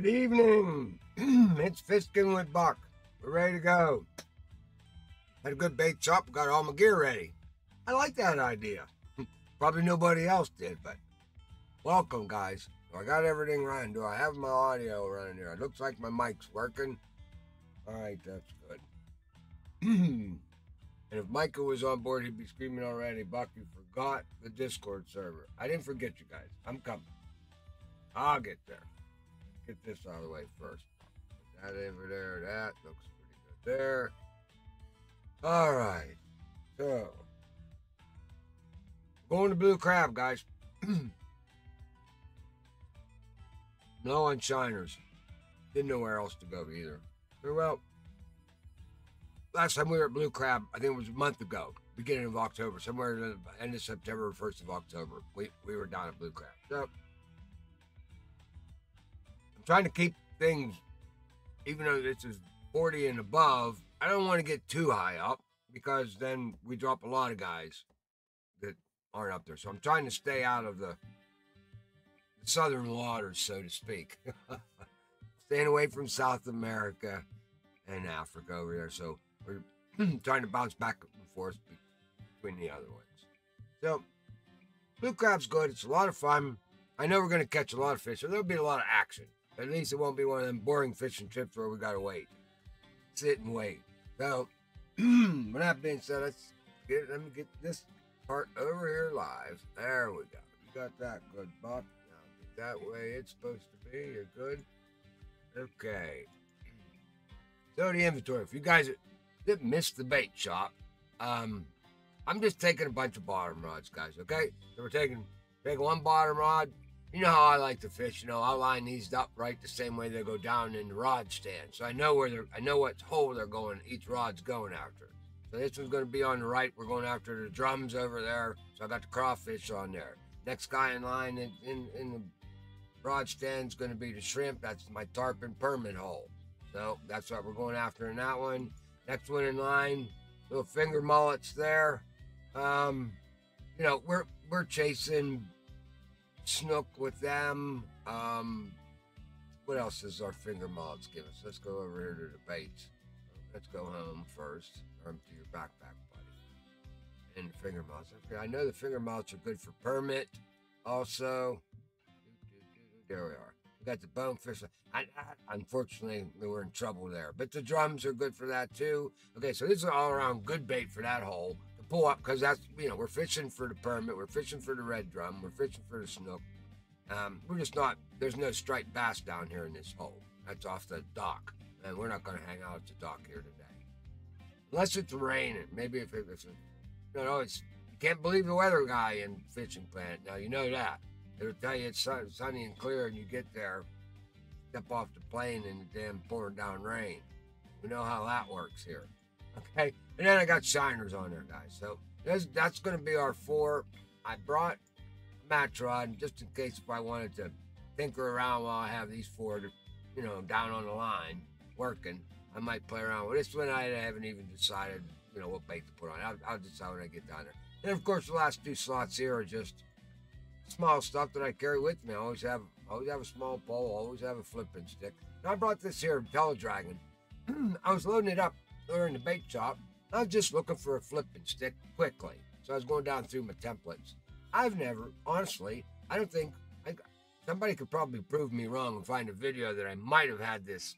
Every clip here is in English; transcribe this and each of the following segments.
Good evening. it's Fishkin with Buck. We're ready to go. Had a good bait shop, got all my gear ready. I like that idea. Probably nobody else did, but welcome, guys. I got everything running. Do I have my audio running here? It looks like my mic's working. All right, that's good. and if Micah was on board, he'd be screaming already, Buck, you forgot the Discord server. I didn't forget you guys. I'm coming. I'll get there. Get this out of the way first. Put that over there. That looks pretty good there. All right. So, going to Blue Crab, guys. no on shiners. Didn't know where else to go either. Well, last time we were at Blue Crab, I think it was a month ago, beginning of October, somewhere in the end of September, 1st of October. We, we were down at Blue Crab. So, trying to keep things, even though this is 40 and above, I don't want to get too high up because then we drop a lot of guys that aren't up there. So I'm trying to stay out of the southern waters, so to speak. Staying away from South America and Africa over there. So we're trying to bounce back and forth between the other ones. So blue crab's good. It's a lot of fun. I know we're going to catch a lot of fish, so there'll be a lot of action. At least it won't be one of them boring fishing trips where we got to wait, sit and wait. So, with that being said, let's get let me get this part over here live. There we go. You got that good, Buck. That way it's supposed to be. You're good. Okay. So the inventory. If you guys didn't miss the bait shop, um, I'm just taking a bunch of bottom rods, guys. Okay. So we're taking taking one bottom rod, you know how I like to fish. You know, I line these up right the same way they go down in the rod stand. So I know where they're, I know what hole they're going, each rod's going after. So this one's going to be on the right. We're going after the drums over there. So I got the crawfish on there. Next guy in line in, in, in the rod stand's going to be the shrimp. That's my tarpon permit hole. So that's what we're going after in that one. Next one in line, little finger mullets there. Um, you know, we're we're chasing snook with them. Um, what else does our finger mods give us? Let's go over here to the baits. Let's go home first. Empty your backpack, buddy. And the finger mods. Okay, I know the finger mods are good for permit. Also, there we are. We got the bonefish. I, I, unfortunately, we were in trouble there. But the drums are good for that too. Okay, so this is all around good bait for that hole pull up because that's you know we're fishing for the permit, we're fishing for the red drum, we're fishing for the snook. Um, we're just not. There's no striped bass down here in this hole. That's off the dock, and we're not going to hang out at the dock here today, unless it's raining. Maybe if it's, you know, it's you can't believe the weather guy in Fishing Planet. Now you know that it'll tell you it's sun, sunny and clear, and you get there, step off the plane, and the damn pouring down rain. We know how that works here. Okay. And then I got shiners on there, guys. So that's, that's going to be our four. I brought match rod just in case if I wanted to tinker around while I have these four, you know, down on the line working. I might play around with this one. I haven't even decided, you know, what bait to put on. I'll, I'll decide when I get down there. And of course, the last two slots here are just small stuff that I carry with me. I always have, always have a small pole, always have a flipping stick. Now I brought this here Teledragon. I was loading it up or in the bait shop. I was just looking for a flipping stick quickly. So I was going down through my templates. I've never, honestly, I don't think, I, somebody could probably prove me wrong and find a video that I might have had this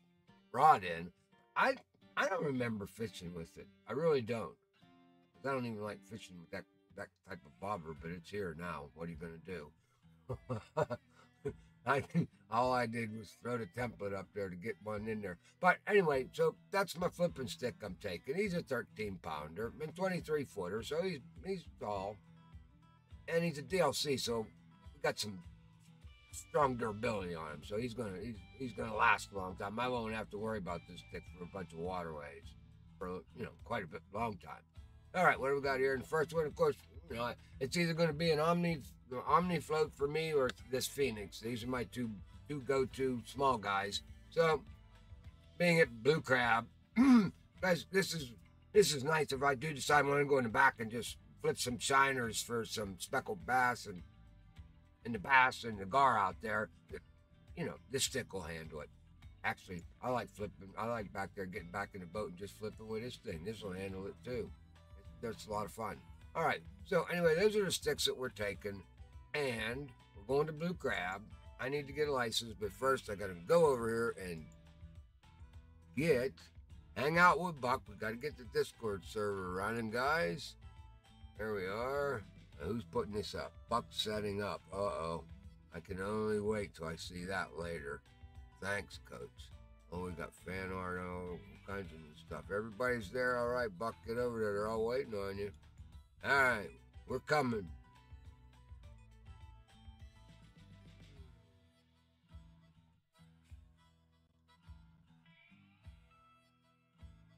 rod in. I I don't remember fishing with it. I really don't. I don't even like fishing with that, that type of bobber, but it's here now. What are you going to do? I all I did was throw the template up there to get one in there. But anyway, so that's my flipping stick I'm taking. He's a 13 pounder and 23 footer, so he's he's tall, and he's a DLC, so got some strong durability on him. So he's gonna he's he's gonna last a long time. I won't have to worry about this stick for a bunch of waterways for you know quite a bit long time. All right, what do we got here? And the first one, of course, it's either going to be an Omni Omni float for me or this Phoenix. These are my two two go-to small guys. So being at Blue Crab, guys, this is this is nice. If I do decide I want to go in the back and just flip some shiners for some speckled bass and and the bass and the gar out there, you know, this stick will handle it. Actually, I like flipping. I like back there getting back in the boat and just flipping with this thing. This will handle it too. That's a lot of fun. All right. So anyway, those are the sticks that we're taking, and we're going to Blue Crab. I need to get a license, but first I got to go over here and get hang out with Buck. We got to get the Discord server running, guys. There we are. Now, who's putting this up? Buck setting up. Uh oh. I can only wait till I see that later. Thanks, Coach. Oh, we got fan art, all kinds of stuff. Everybody's there. All right, Buck, get over there. They're all waiting on you. All right, we're coming.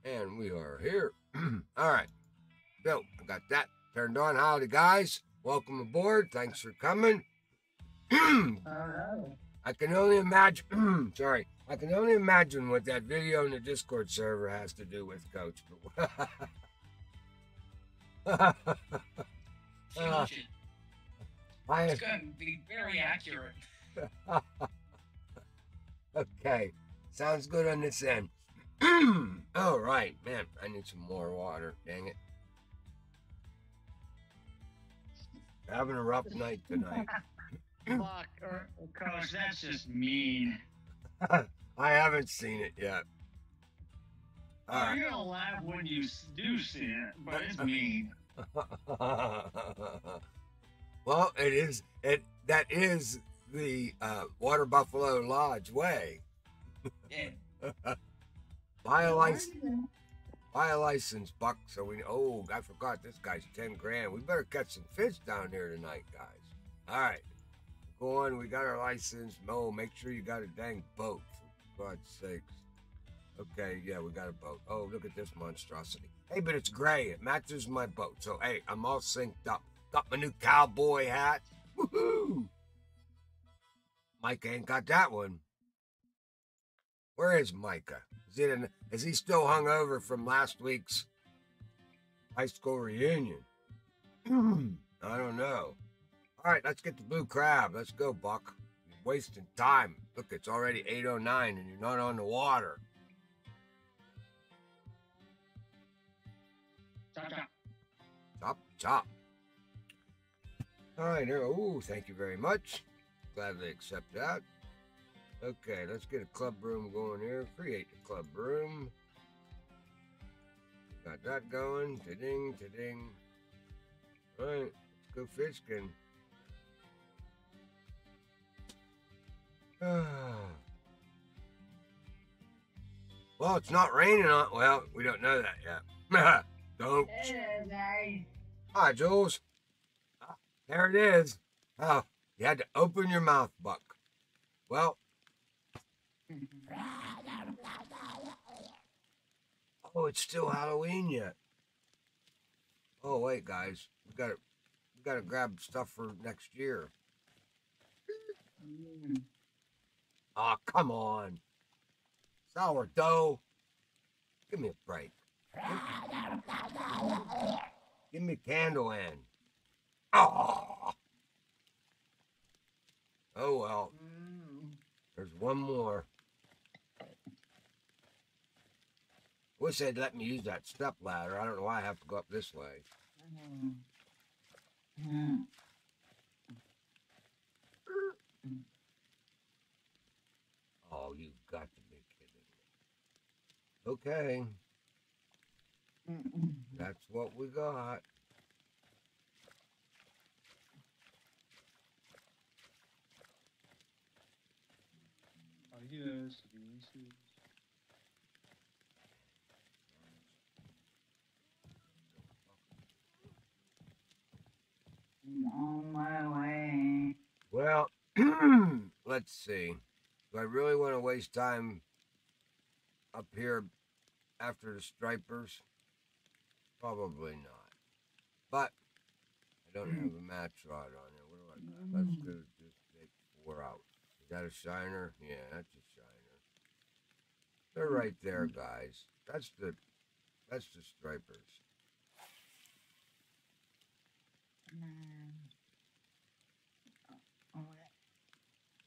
And we are here. all right. So, I got that turned on. Howdy, guys. Welcome aboard. Thanks for coming. I can only imagine. sorry, I can only imagine what that video in the Discord server has to do with Coach. uh, I, it's going to be very accurate. okay, sounds good on this end. All right, man. I need some more water. Dang it. Having a rough night tonight. Fuck, or, coach, that's just mean. I haven't seen it yet. All right. You're gonna laugh when you do see it, but it's mean. well, it is. It that is the uh, Water Buffalo Lodge way. Yeah. buy a license. Buy a license, Buck. So we. Oh, I forgot. This guy's ten grand. We better catch some fish down here tonight, guys. All right. Go on, we got our license. Mo, make sure you got a dang boat, for God's sakes. Okay, yeah, we got a boat. Oh, look at this monstrosity. Hey, but it's gray. It matches my boat. So, hey, I'm all synced up. Got my new cowboy hat. Woohoo! Micah ain't got that one. Where is Micah? Is, in, is he still hung over from last week's high school reunion? I don't know. All right, let's get the blue crab. Let's go, Buck. You're wasting time. Look, it's already 8.09 and you're not on the water. Chop, chop. Chop, chop. All right, there. Oh, thank you very much. Gladly accept that. Okay, let's get a club room going here. Create the club room. Got that going. Ta-ding, ta-ding. All right, let's go fishing. well, it's not raining on. Well, we don't know that yet. don't. Hi, Jules. Ah, there it is. Oh, you had to open your mouth, Buck. Well. Oh, it's still Halloween yet. Oh wait, guys, we got to we got to grab stuff for next year. Oh, come on. Sourdough. Give me a break. Give me a candle in. Oh. Ah. Oh well. There's one more. Wish they'd let me use that step ladder. I don't know why I have to go up this way. Oh, you've got to be kidding me. Okay. That's what we got. Adios. On my way. Well, let's see. Do I really want to waste time up here after the stripers? Probably not. But I don't have a match rod on there. What do I got? Let's mm. go just take four out. Is that a shiner? Yeah, that's a shiner. They're mm. right there, guys. That's the that's the stripers. Oh,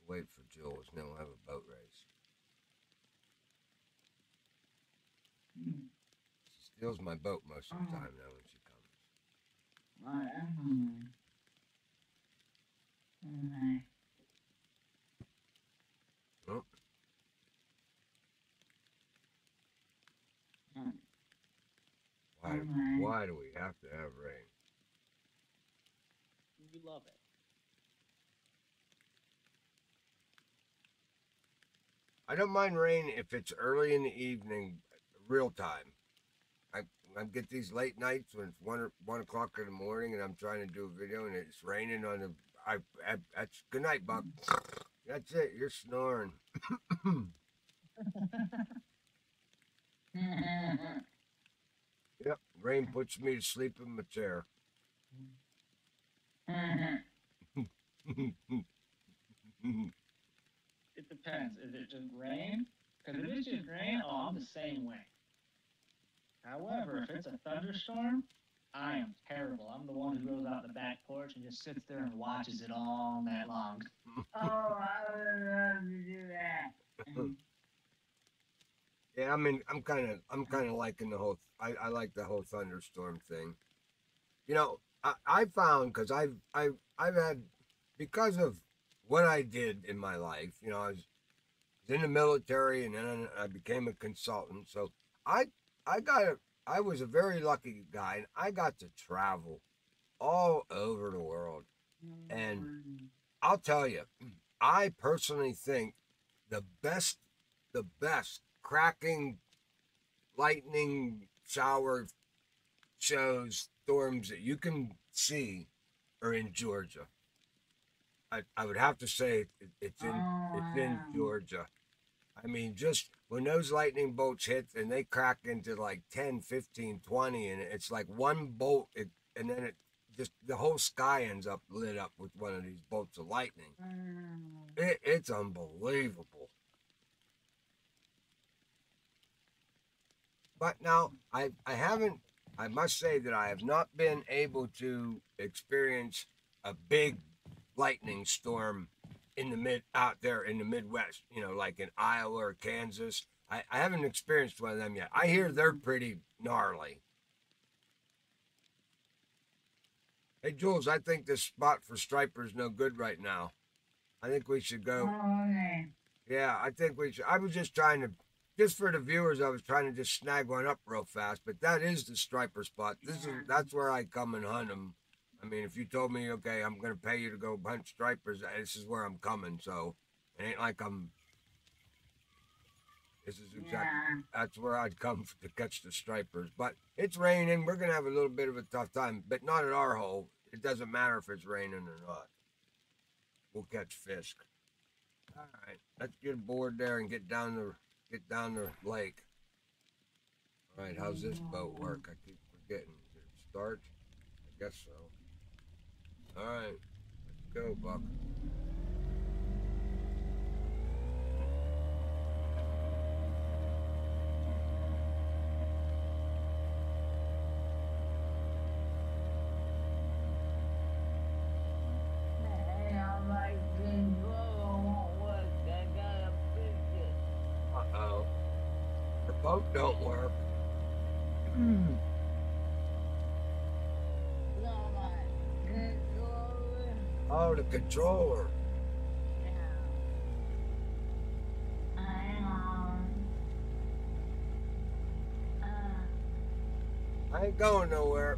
Wait for Jules, then we'll have a boat race. Mm. She steals my boat most of the Oh. time now when she comes. Alright, I'm hungry. Oh. Why, why do we have to have rain? You love it. I don't mind rain if it's early in the evening, real time. I get these late nights when it's one one o'clock in the morning and I'm trying to do a video and it's raining on the. I, I that's good night, Buck. That's it. You're snoring. Yep. Rain puts me to sleep in my chair. It depends. Is it just rain? Because if it's just rain, oh, I'm the same way. However, if it's a thunderstorm, I am terrible. I'm the one who goes out the back porch and just sits there and watches it all night long. oh, I would love to do that. Yeah, I mean, I'm kind of, I'm kind of liking the whole. I, I like the whole thunderstorm thing. You know, I, I found because I've, I've, I've had because of what I did in my life. You know, I was, was in the military and then I became a consultant. So I, I got a, I was a very lucky guy, and I got to travel all over the world. And- I'll tell you, I personally think the best, the best cracking, lightning shower shows, storms that you can see are in Georgia. I, I would have to say it, it's in it's in Oh, Georgia. I mean, just when those lightning bolts hit and they crack into like 10, 15, 20, and it's like one bolt, it, and then it just the whole sky ends up lit up with one of these bolts of lightning. Mm. It, it's unbelievable. But now I I haven't I must say that I have not been able to experience a big lightning storm in the mid out there in the Midwest, you know, like in Iowa or Kansas. I, I haven't experienced one of them yet. I hear they're pretty gnarly. Hey Jules, I think this spot for stripers no good right now. I think we should go. Oh, okay. Yeah, I think we should. I was just trying to, just for the viewers, I was trying to just snag one up real fast. But that is the striper spot. This is that's where I come and hunt them. I mean, if you told me, okay, I'm gonna pay you to go hunt stripers, uh, this is where I'm coming. So it ain't like I'm. This is exactly Yeah. that's where I'd come to catch the stripers. But it's raining. We're gonna have a little bit of a tough time, but not at our hole. It doesn't matter if it's raining or not. We'll catch fish. All right, let's get aboard there and get down the get down the lake. All right, how's this boat work? I keep forgetting. Did it start? I guess so. All right, let's go, Buck. Hey, I'm like, The controller. Yeah. Hang on. Uh, I ain't going nowhere.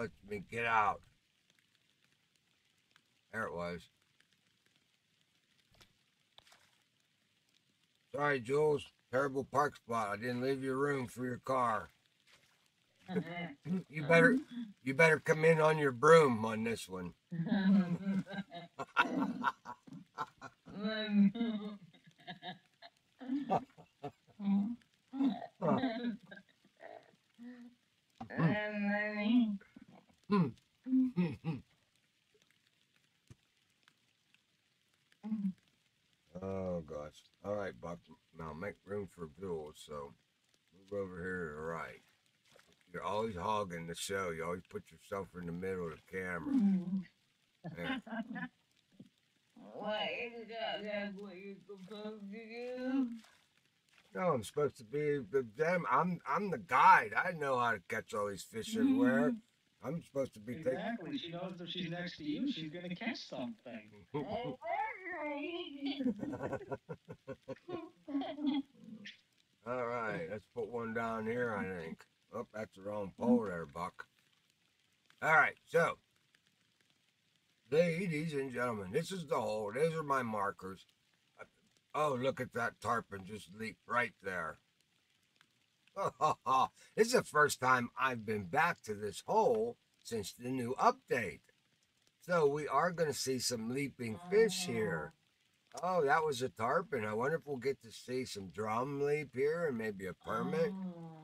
Let me get out. There it was. Sorry, Jules. Terrible park spot. I didn't leave your room for your car. you better you better come in on your broom on this one. Mm. Mm. Mm, oh gosh. All right, Buck. Now make room for Bill. So move over here to the right. You're always hogging the show. You always put yourself in the middle of the camera. Yeah. What is that? What you're supposed to do. No, I'm supposed to be the damn. I'm I'm the guide. I know how to catch all these fish everywhere. Mm-hmm. I'm supposed to be taking. Exactly. She knows if she's next to you, she's gonna catch something. All right, let's put one down here. I think. Oh, that's the wrong pole there, Buck. All right, so, ladies and gentlemen, this is the hole. These are my markers. Oh, look at that tarpon just leap right there. this is the first time I've been back to this hole since the new update. So we are going to see some leaping fish here. Oh. oh, that was a tarpon. I wonder if we'll get to see some drum leap here and maybe a permit. Oh.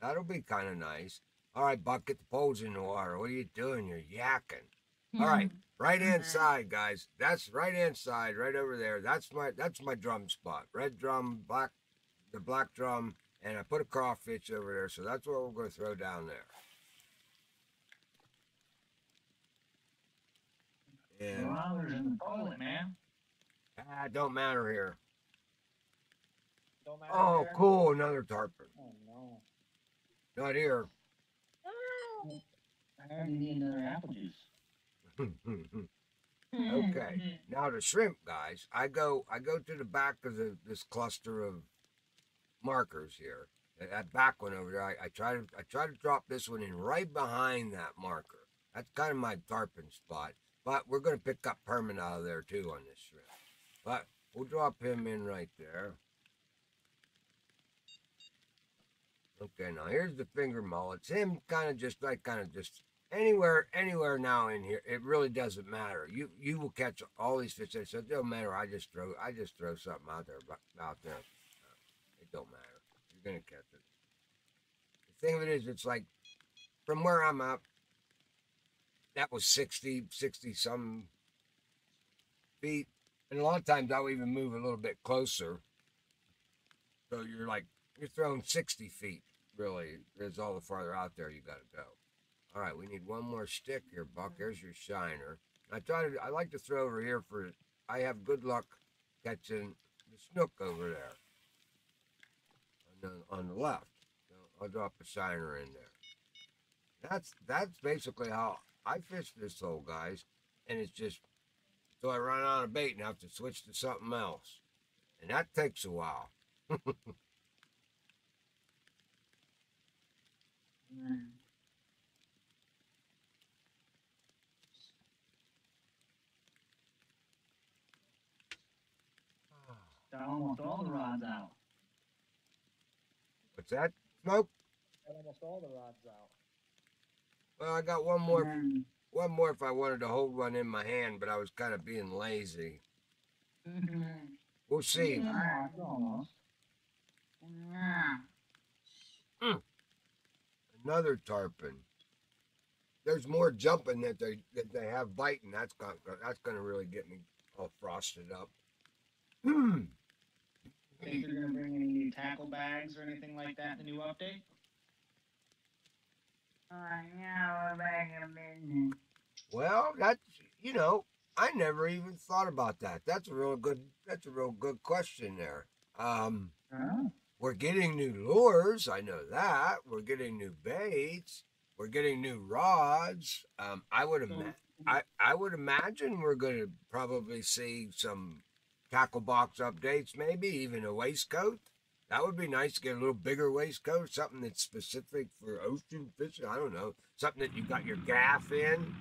That'll be kind of nice. All right, Buck, get the poles in the water. What are you doing? You're yakking. All right, right hand side, guys. That's right hand side, right over there. That's my that's my drum spot. Red drum, black, the black drum, and I put a crawfish over there. So that's what we're going to throw down there. And Dollars in the toilet, man. ah, don't matter here. Don't matter Oh, where. cool, another tarpon. Oh no. Not here. I already need another apple juice. Okay. Now the shrimp guys, I go I go to the back of the, this cluster of markers here. That- back one over there. I, I try to I try to drop this one in right behind that marker. That's kind of my tarpon spot. But we're gonna pick up permit out of there too on this shrimp. But we'll drop him in right there. Okay, now here's the finger mullets. Him kind of just like kind of just anywhere anywhere now in here it really doesn't matter you you will catch all these fish so it don't matter i just throw i just throw something out there out there don't matter you're gonna catch it the thing of it is it's like from where i'm up that was 60 60 some feet and a lot of times i'll even move a little bit closer so you're like you're throwing 60 feet really is all the farther out there you got to go all right, we need one more stick here, Buck. There's your shiner. I try to. I like to throw over here for. I have good luck catching the snook over there. On the, left. I'll drop a shiner in there. That's that's basically how I fish this hole, guys. And it's just so I run out of bait and have to switch to something else, and that takes a while. Got almost all the rods out. What's that? Smoke? Got almost all the rods out. Well, I got one more. One more if I wanted to hold one in my hand, but I was kind of being lazy. Mm-hmm. We'll see. Almost. Hmm. Another tarpon. There's more jumping that they that they have biting. That's gonna that's gonna really get me all frosted up. Hmm. Think they're gonna bring any new tackle bags or anything like that in the new update? Well, that's you know, I never even thought about that. That's a real good that's a real good question there. Um Oh. we're getting new lures, I know that. We're getting new baits. We're getting new rods. Um I would imagine I, I would imagine we're going to probably see some tackle box updates, maybe even a waistcoat. That would be nice to get a little bigger waistcoat, something that's specific for ocean fishing. I don't know, something that you got your gaff in.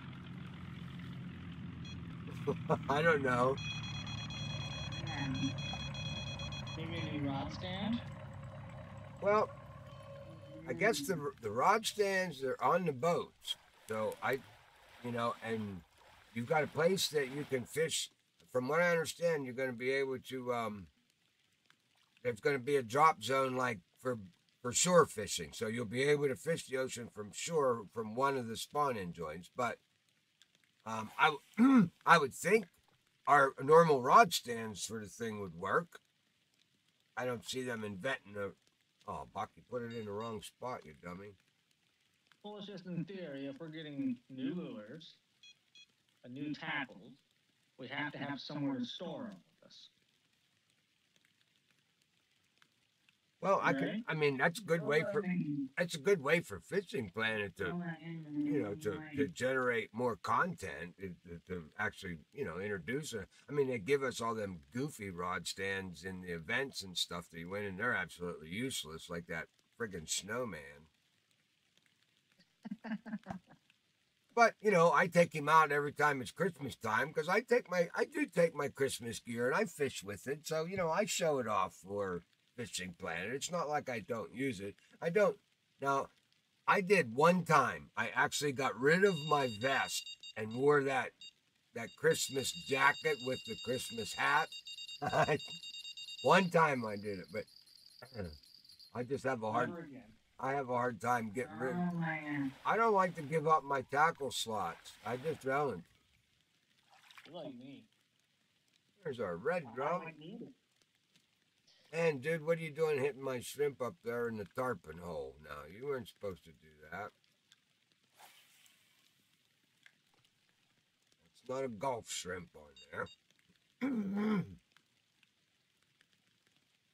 I don't know. Maybe a new rod stand? Well, I guess the the rod stands they're on the boats, so I, you know, and you've got a place that you can fish. From what I understand, you're going to be able to. Um, there's going to be a drop zone like for for shore fishing, so you'll be able to fish the ocean from shore from one of the spawn-in joints. But um, I I would think our normal rod stands for the thing would work. I don't see them inventing a. Oh, Buck, you put it in the wrong spot, you dummy. Well, it's just in theory. If we're getting new lures, a new tackles, we have to have somewhere to store them with us. Well, I could. Right. I mean, that's a good way for. That's a good way for Fishing Planet to, you know, to, to generate more content. To, to, to actually, you know, introduce it. I mean, they give us all them goofy rod stands in the events and stuff that you win, and they're absolutely useless, like that friggin' snowman. But you know, I take him out every time it's Christmas time because I take my I do take my Christmas gear and I fish with it. So you know, I show it off for Fishing Planet. It's not like I don't use it. I don't. Now, I did one time. I actually got rid of my vest and wore that that Christmas jacket with the Christmas hat. one time I did it, but I just have a hard. I have a hard time getting rid. Oh my god. I don't like to give up my tackle slots. I just don't. What do you mean? There's our red I drum. might need it. And dude, what are you doing hitting my shrimp up there in the tarpon hole? Now you weren't supposed to do that. It's not a golf shrimp on there. Mm-hmm.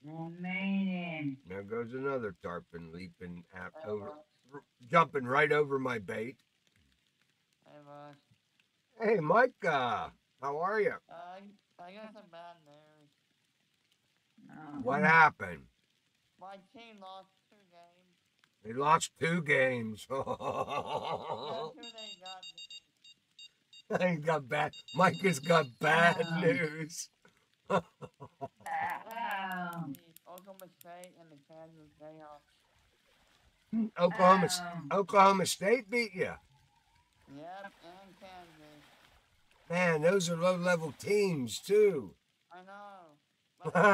Oh man. there goes another tarpon leaping at, over, jumping right over my bait. Hey. Hey, Micah, how are you? Uh, I got some bad news. Oh. What happened? My team lost two games. They lost two games. They got? I bad. Micah's got bad Wow. news. Wow. Oklahoma State and the Kansas Jayhawks. Oklahoma, Wow. Oklahoma State beat you. Yep, and Kansas. Man, those are low-level teams too. I know. But okay, I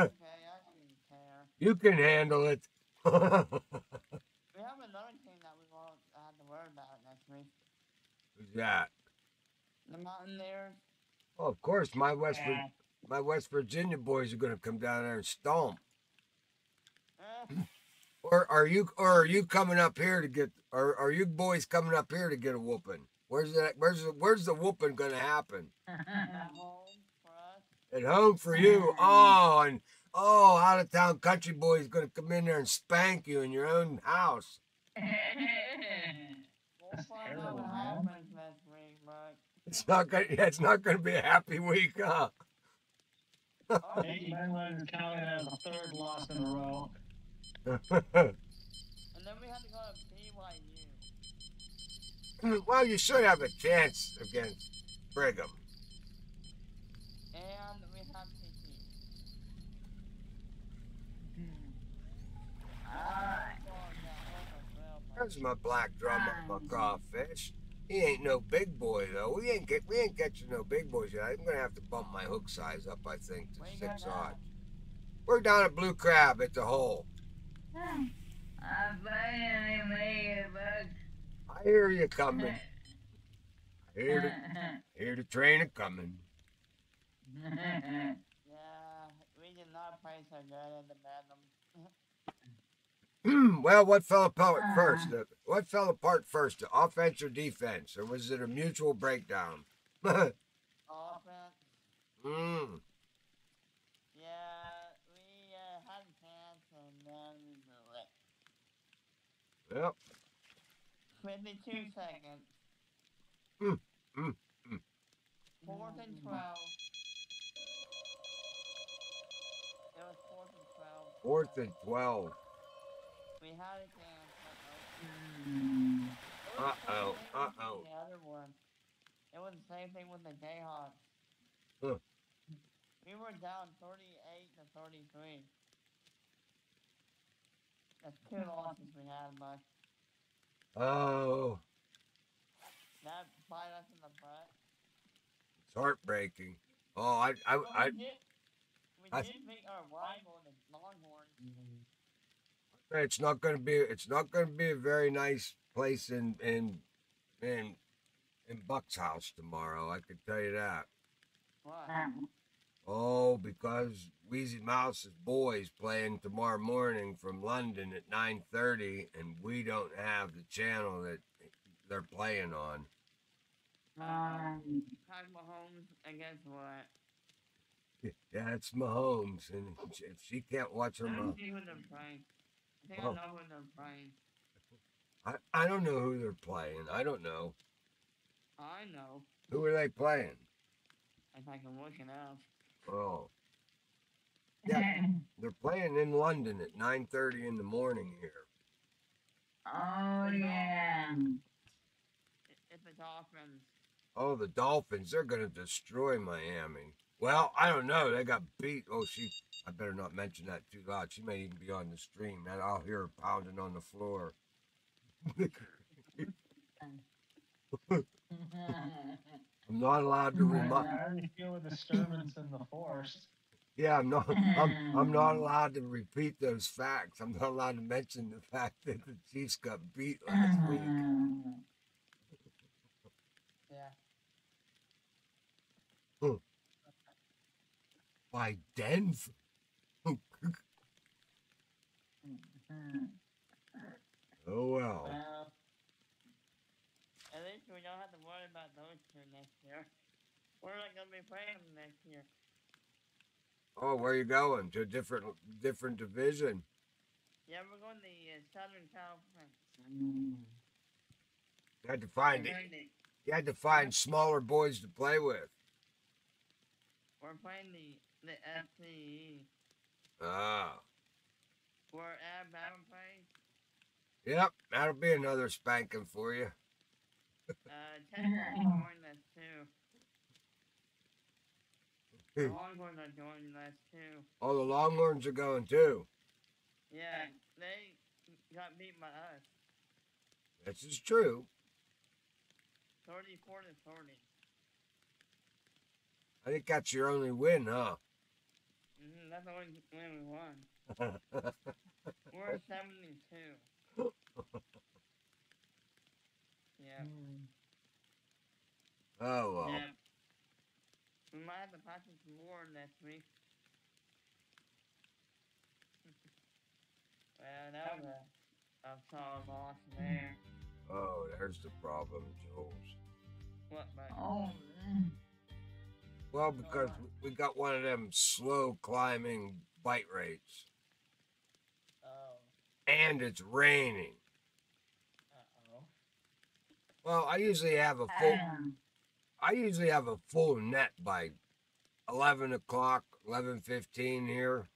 don't even care. You can handle it. We have another team that we won't have to worry about next week. Who's that? The Mountaineers. Oh, of course, my West Yeah. My West Virginia boys are going to come down there and stomp. Eh, Or are you? Or are you coming up here to get? Or are you boys coming up here to get a whooping? Where's that? Where's the? Where's the whooping going to happen? at home for us. At home for you. Oh, and oh, out of town country boy is going to come in there and spank you in your own house. That's terrible, man. happens next week, but It's not going. Yeah, it's not going to be a happy week, huh? Oh, Hey, you might want to count it as a third loss in a row. and then we had to go to BYU. well, you should have a chance against Brigham. And we have TT. Alright. There's my black drum my crawfish. He ain't no big boy though. We ain't get we ain't catching no big boys yet. I'm gonna have to bump my hook size up. I think to Where six going odd. We're down at Blue Crab at the hole. Hmm. I finally made it back. I hear you coming. I hear the hear the train a coming. Yeah, we did not play so good in the Bedlam. well, what fell apart first? The, what fell apart first? The offense or defense, or was it a mutual breakdown? Offense. mm. Yeah, we uh, had a chance and then we blew it. Yep. 52 seconds. Mm, mm, mm. Fourth and 12. It was fourth and 12. Fourth and twelve. We had a chance. but mm. no. It was the Uh-oh, same thing with uh-oh. The other one. It was the same thing with the Jayhawks. Huh. We were down 38 to 33. That's two losses we had, but Oh, that bite us in the butt. it's heartbreaking. Oh, I, I, But I, we did, we I- did beat our rival, the Longhorns. Mm-hmm. It's not gonna be, it's not gonna be a very nice place in, in, in, in Buck's house tomorrow. I can tell you that. What? Oh, because Wheezy Mouse's boys playing tomorrow morning from London at 9:30, and we don't have the channel that they're playing on. Um, Todd Mahomes against what? Yeah, it's Mahomes, and if she can't watch I them, oh. don't see who they're playing. I Oh. I know who they're playing. I, I don't know who they're playing. I don't know I know. who are they playing. If I can look it up. Oh, Yeah. they're playing in London at 9:30 in the morning here. oh, oh yeah. It, it's the Dolphins. Oh, the Dolphins, they're going to destroy Miami. Well, I don't know. They got beat. Oh, she, I better not mention that too loud. She may even be on the stream. Man, I'll hear her pounding on the floor. I'm not allowed to remind. I already feel a disturbance in the force. Yeah, I'm not. I'm, I'm not allowed to repeat those facts. I'm not allowed to mention the fact that the Chiefs got beat last week. Yeah. By Denver. oh well. Uh, At least we don't have to worry about those two next year. We're not gonna be playing them next year. Oh, where are you going? To a different different division? Yeah, we're going to the uh, Southern California. You had to find it. You had to find smaller boys to play with. We're playing the the FCE. Ah. Where Alabama plays. Yep, that'll be another spanking for you. Uh, Texas joined us too. The Longhorns are joining us too. Oh, the Longhorns are going too. Yeah, they got beat by us. This is true. 34 to 30. I think that's your only win, huh? Mm-hmm, that's the only win we won. We're 72. Yeah. oh well. Yeah. We might have to practice more next week. well, that was a, a solid loss there. Oh, there's the problem, Jules. What, but oh, Well, because we got one of them slow climbing bite rates, oh, and it's raining. uh oh. Well, I usually have a full. um, I usually have a full net by eleven o'clock, eleven fifteen here.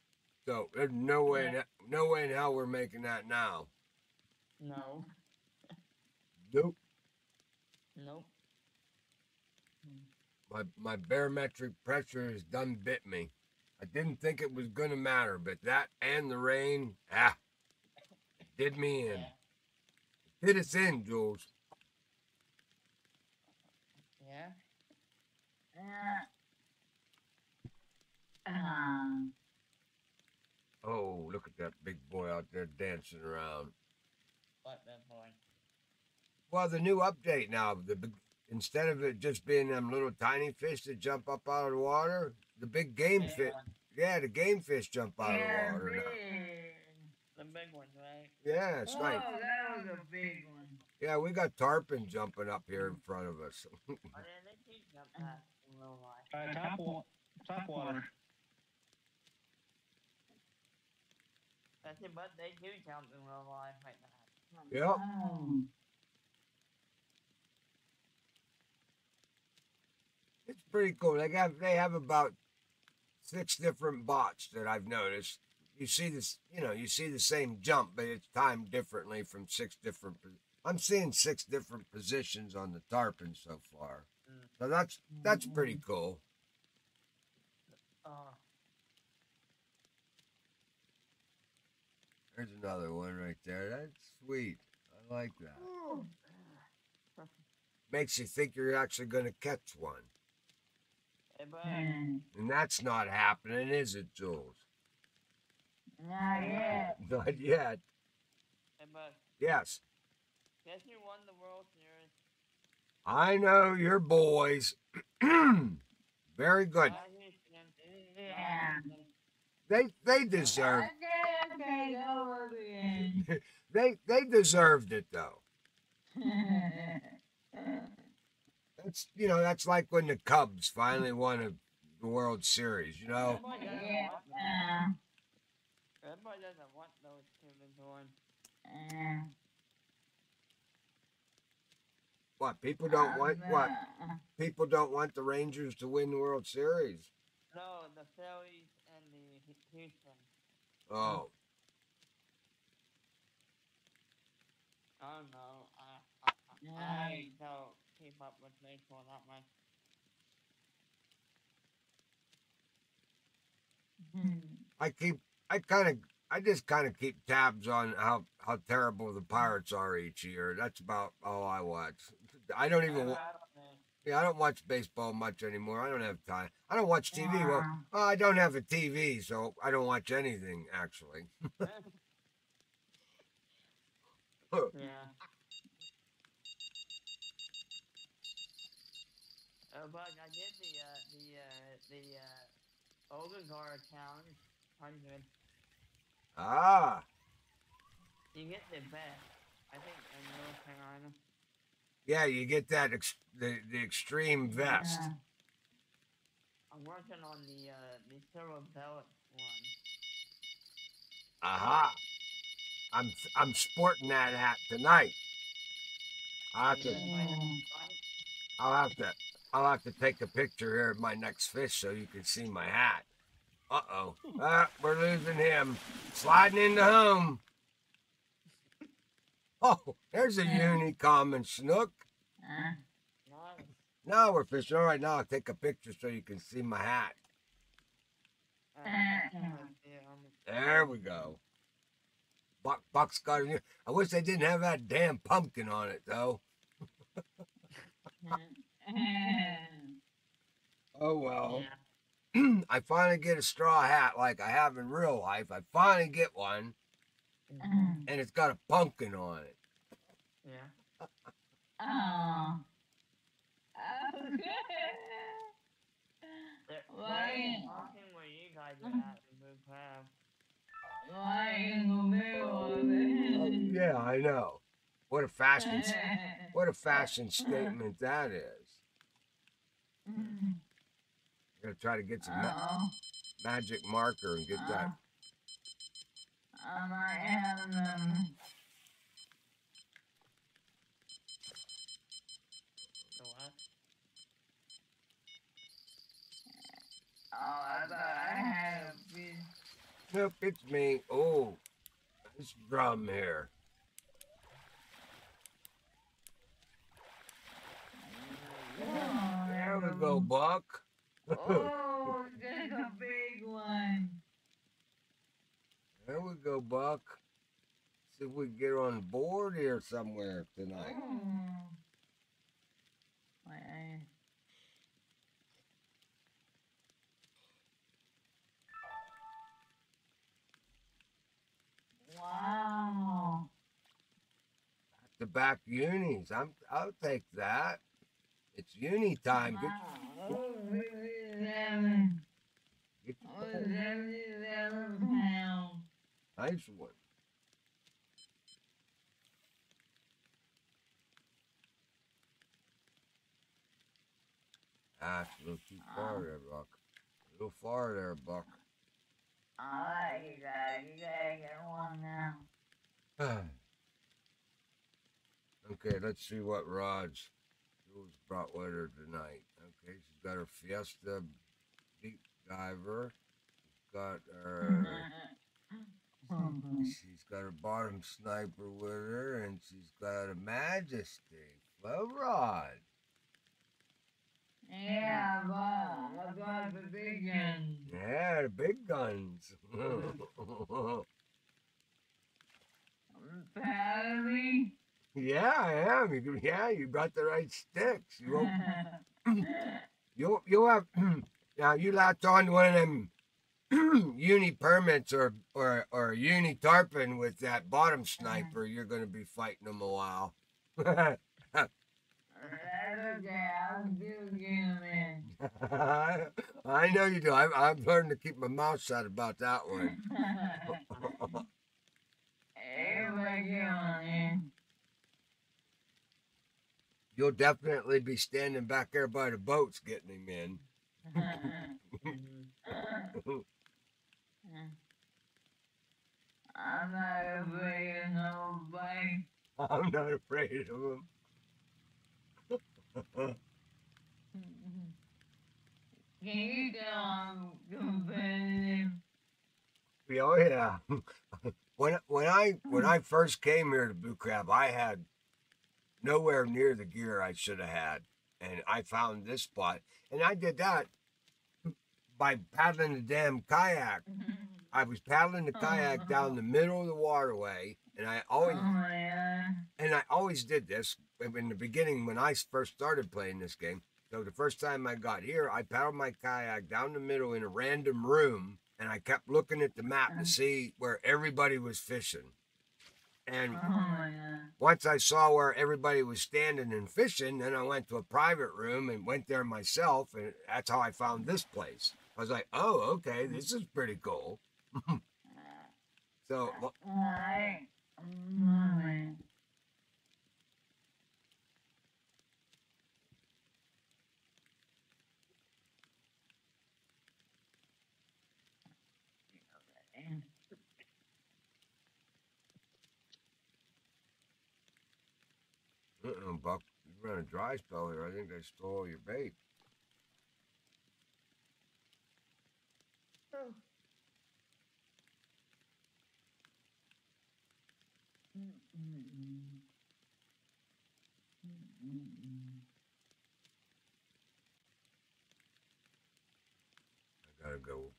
So there's no way, in, no way in hell we're making that now. No. Nope. Nope. My my barometric pressure has done bit me. I didn't think it was gonna matter, but that and the rain, ah, did me in. Yeah. Did us in, Jules. Yeah. uh, um, Oh, look at that big boy out there dancing around. What that boy? Well, the new update now, the big- instead of it just being them little tiny fish that jump up out of the water, the big game Big fish. Yeah, the game fish jump out yeah, of the water now. big. The big ones, right? Yeah, it's oh, nice. that was a big one. Yeah, we got tarpon jumping up here in front of us. Oh, yeah, they do jump that in real life. uh, top, wa- top water. That's it, but they do jump in real life like that. Yep. Oh, pretty cool. They got they have about six different bots that I've noticed. You see this, you know, you see the same jump, but it's timed differently from six different. I'm seeing six different positions on the tarpon so far, Mm. so that's that's pretty cool. Oh, There's another one right there. That's sweet. I like that. Makes you think you're actually going to catch one, hey, but Mm. and that's not happening, is it, Jules? not yet. Not yet. hey, but Yes, guess who won the World Series? I know your boys. Very good. Yeah. They they deserve Okay, okay, go again. they they deserved it though. That's you know that's like when the Cubs finally won a, the World Series. You know, Everybody yeah. want those. Uh, Everybody doesn't want those two to win. uh, what people don't want what people don't want the Rangers to win the World Series. No, the Phillies and the Houston. Oh, I don't know. I, I, I, I don't keep up with baseball that much. Hmm. I keep I kind of I just kind of keep tabs on how how terrible the Pirates are each year. That's about all I watch. I don't I, I even. don't wa- know. Yeah, I don't watch baseball much anymore. I don't have time. I don't watch TV. Well, well, I don't have a TV, so I don't watch anything actually. yeah. But I did the uh, the uh, the uh, Ogagar challenge. Hundred. Ah, You get the best. I think in North Carolina. yeah, you get that ex- the the extreme vest. Yeah. I'm working on the uh, the silver belt one. Aha! I'm I'm sporting that hat tonight. I have to Yeah. I'll have to I'll have to take a picture here of my next fish so you can see my hat. Uh oh. Ah, we're losing him. Sliding into home. Oh, there's a uni common snook. Nice. Now we're fishing. All right, now I'll take a picture so you can see my hat. Um, There we go. Buck Buck's got. I wish they didn't have that damn pumpkin on it though. Mm-hmm. Oh well. yeah. I finally get a straw hat like I have in real life. I finally get one, mm. and it's got a pumpkin on it. Yeah. oh. They're, Why- they're where you guys are at in Blue Crab. Why in the middle of Oh, yeah, I know. What a fashion, what a fashion statement that is. Mm-hmm. I gotta try to get some ma- magic marker and get that. I might have them. The what? Oh, I thought I had a piece. Nope, it's me. Oh, this drum here. There we go, Buck. Oh, there's a big one. There we go, Buck. See if we can get on board here somewhere tonight. Oh. Wait, I- Wow. The back unis. I'm. I'll take that. It's uni time. Seventy-seven pounds. nice one. Ah, it's a little too far there, Buck. A little far there, Buck. Alright, you gotta, you gotta get one now. okay, let's see what rods Jules brought with her tonight. Okay, she's got her Fiesta deep diver. She's got her mm-hmm. she's got her bottom sniper with her and she's got a majesty flow rod. yeah, but I got the big one. Yeah, the big guns. Battery. Yeah, I am. You, yeah, you got the right sticks. You won't You you have now you latch on to one of them uni permits or or or uni tarpon with that bottom sniper, you're gonna be fighting them a while. I'll do again, man. I know you do. I've, I've learned to keep my mouth shut about that one. Everybody on it. You'll definitely be standing back there by the boats getting him in. I'm not afraid of nobody. I'm not afraid of him. Can you get on competitive? Oh yeah. when when I when I first came here to Blue Crab, I had nowhere near the gear I should have had, and I found this spot, and I did that by paddling the damn kayak. I was paddling the kayak down the oh. middle of the waterway, and I always Oh yeah. and I always did this in the beginning when I first started playing this game. So the first time I got here, I paddled my kayak down the middle in a random room, and I kept looking at the map to uh-huh. see where everybody was fishing. And Oh once I saw where everybody was standing and fishing, then I went to a private room and went there myself, and that's how I found this place. I was like, "Oh, okay, this is pretty cool." so well, Alright. Alright. Buck, you run a dry spell here. I think they stole your bait. I gotta go. I gotta go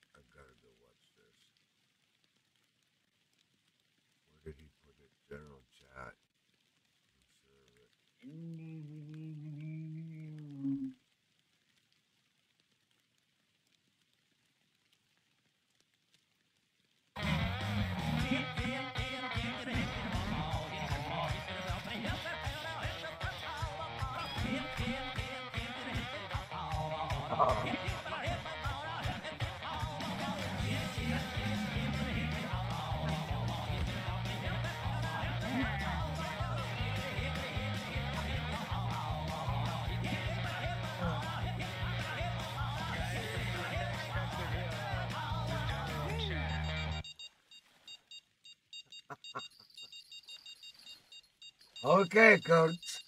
Okay, coach.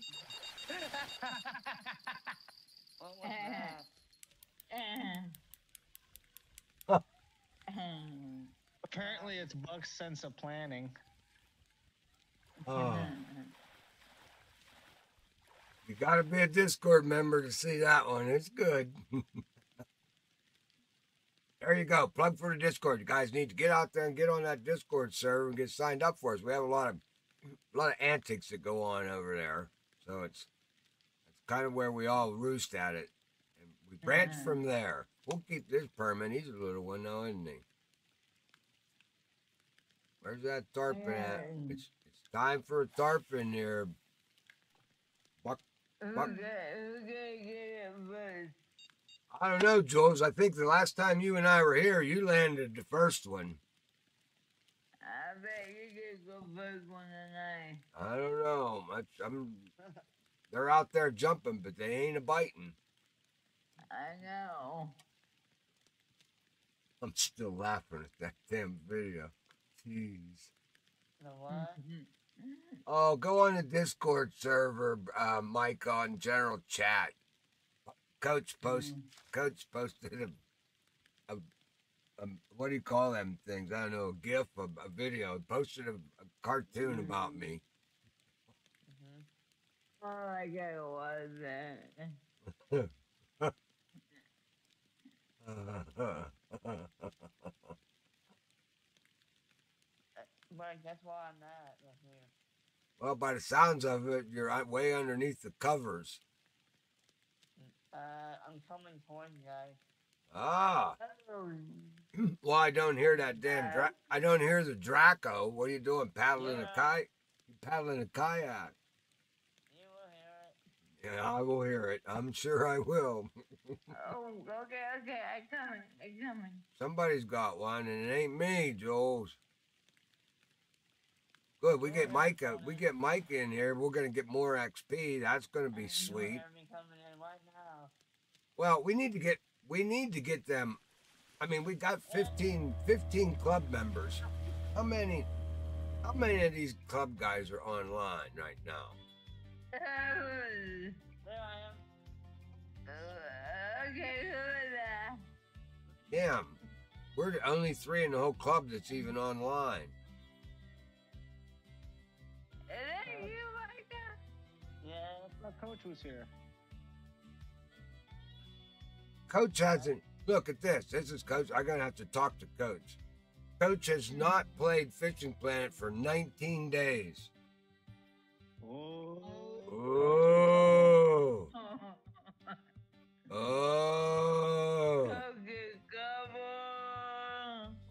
What was that? Apparently, it's Buck's sense of planning. Oh, you gotta be a Discord member to see that one. It's good. there you go. Plug for the Discord. You guys need to get out there and get on that Discord server and get signed up for us. We have a lot of lot of antics that go on over there. So it's it's kind of where we all roost at it. And we branch Uh-huh. from there. We'll keep this permit. He's a little one now, isn't he? Where's that tarpon at? It's it's time for a tarpon here. Who's gonna who's gonna get it first? I don't know, Jules. I think the last time you and I were here, you landed the first one. I bet you get go first tonight. I don't know. I, I'm. They're out there jumping, but they ain't a biting. I know. I'm still laughing at that damn video. Jeez. The what? Oh, go on the Discord server, uh, Mike, on general chat. Coach post. Coach posted a, a, a, what do you call them things? I don't know, a GIF, a, a video. Posted a, a cartoon about me. Mhm. Oh, I gotta watch that. But guess why I'm not right here? well, by the sounds of it, you're way underneath the covers. Uh, I'm coming towards you guys. Ah, Oh, well, I don't hear that damn. Dra- I don't hear the Draco. What are you doing? Paddling a Yeah. kayak? You paddling a kayak? You will hear it. Yeah, I will hear it. I'm sure I will. Oh, okay, okay, I'm coming, I'm coming. Somebody's got one, and it ain't me, Jules. Good, we get Mike. We get Mike in here. We're gonna get more XP. That's gonna be sweet. Enemy coming in right now. Well, we need to get. We need to get them. I mean, we got 15, 15 club members. How many? How many of these club guys are online right now? Uh, There I am. uh, okay, who is that? Damn, we're the only three in the whole club that's even online. Is that you, Micah? Yeah. My coach was here. Coach hasn't. Look at this. This is Coach. I'm gonna have to talk to Coach. Coach has not played Fishing Planet for 19 days. Oh. Oh. Oh.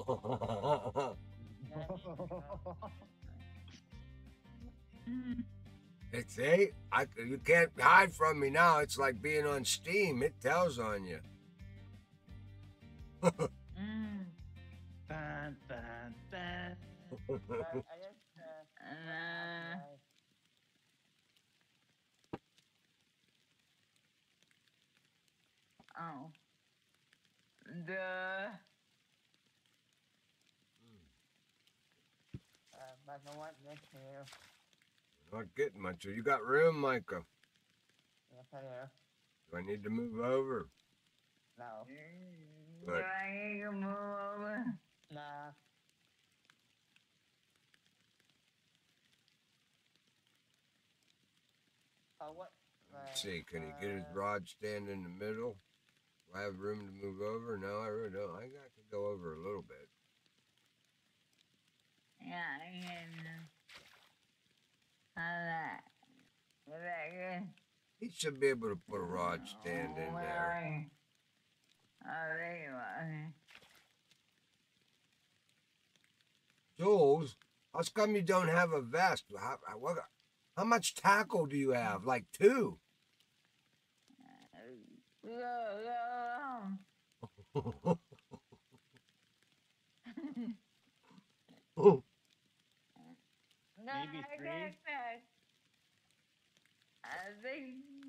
It's eight. I you can't hide from me now. It's like being on Steam. It tells on you. Mm. Ban, ban, ban. I, I just, uh, Uh, oh. Duh. uh, but I want this here. Not getting much. You got room, Micah? Yes, I do. Do I need to move over? No. Do Good. I need to move over? Nah. Oh, what? Let's see. Can he get his Uh, rod stand in the middle? Do I have room to move over? No, I really don't. I got to go over a little bit. Yeah, I can. How that? Is that good? He should be able to put a rod stand in there. Are you? Oh, there you are. Jules, how come you don't have a vest? How, how, what, how much tackle do you have? Like two. Go, go home. Maybe three. I think.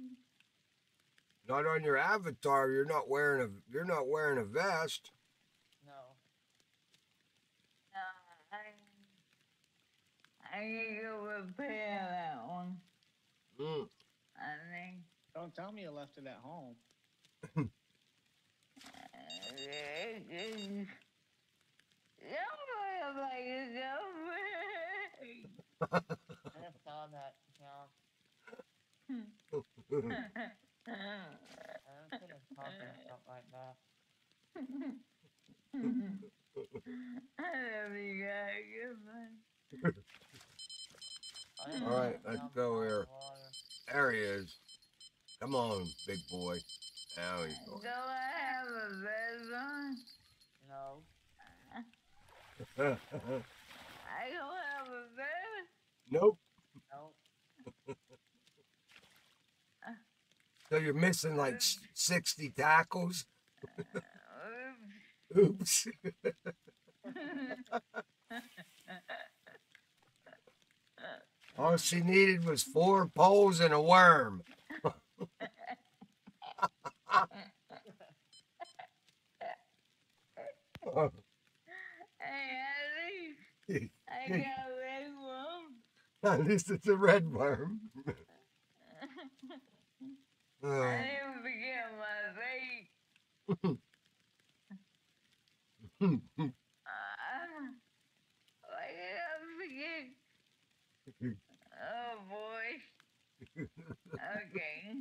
Not on your avatar. You're not wearing a. You're not wearing a vest. No. No, I. I can go repair that one. Mm. I think. Don't tell me you left it at home. Nobody like it, nobody. I just saw that, you know. I don't think it's talking stuff like that. I love you guys. Goodbye. Oh, mm. All right, let's go out of here. There he is. Come on, big boy. Now he's Do I have a vest on? No. I don't have a vest. nope. So you're missing like 60 tackles? Oops. All she needed was four poles and a worm. Hey, least I got a red. At least it's a red worm. I didn't forget my face. Uh, why did I forget? Oh boy. Okay.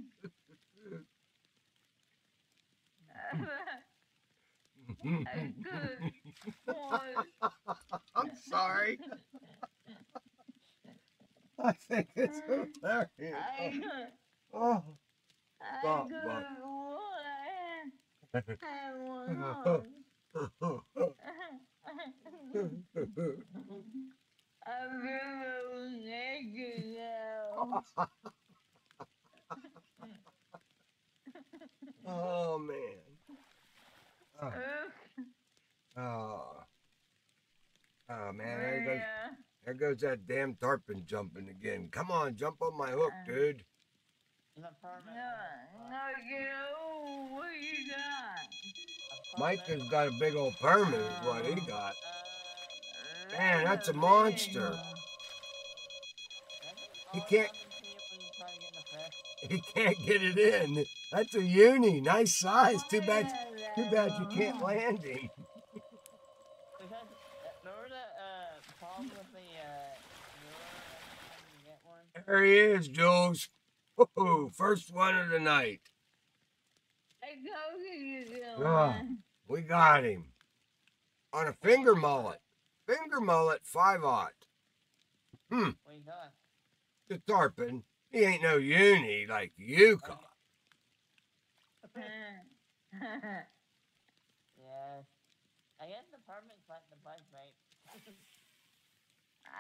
I could. Boy. I'm sorry. I think it's hilarious. I. Oh, I Stop, could. I had one on. I'm really naked now. Oh man. Oh, oh. Oh, man, there goes there goes that damn tarpon jumping again. Come on, jump on my hook, dude. The permit. No, no, you. What you got? Mike has got a big old permit, is what he got. Man, that's a monster. He can't- He can't get it in. That's a uni, nice size. Too bad, too bad you can't land him. Because uh, remember the uh, problem with the uh, lure every time you get one? There he is, Jules. Woohoo, first one of the night. Hey, go get you one. We got him on a finger mullet. Finger mullet, five aught. Hmm. What you thought? The tarpon. He ain't no uni like you caught. Yes. I guess the permit's like the buzz bait.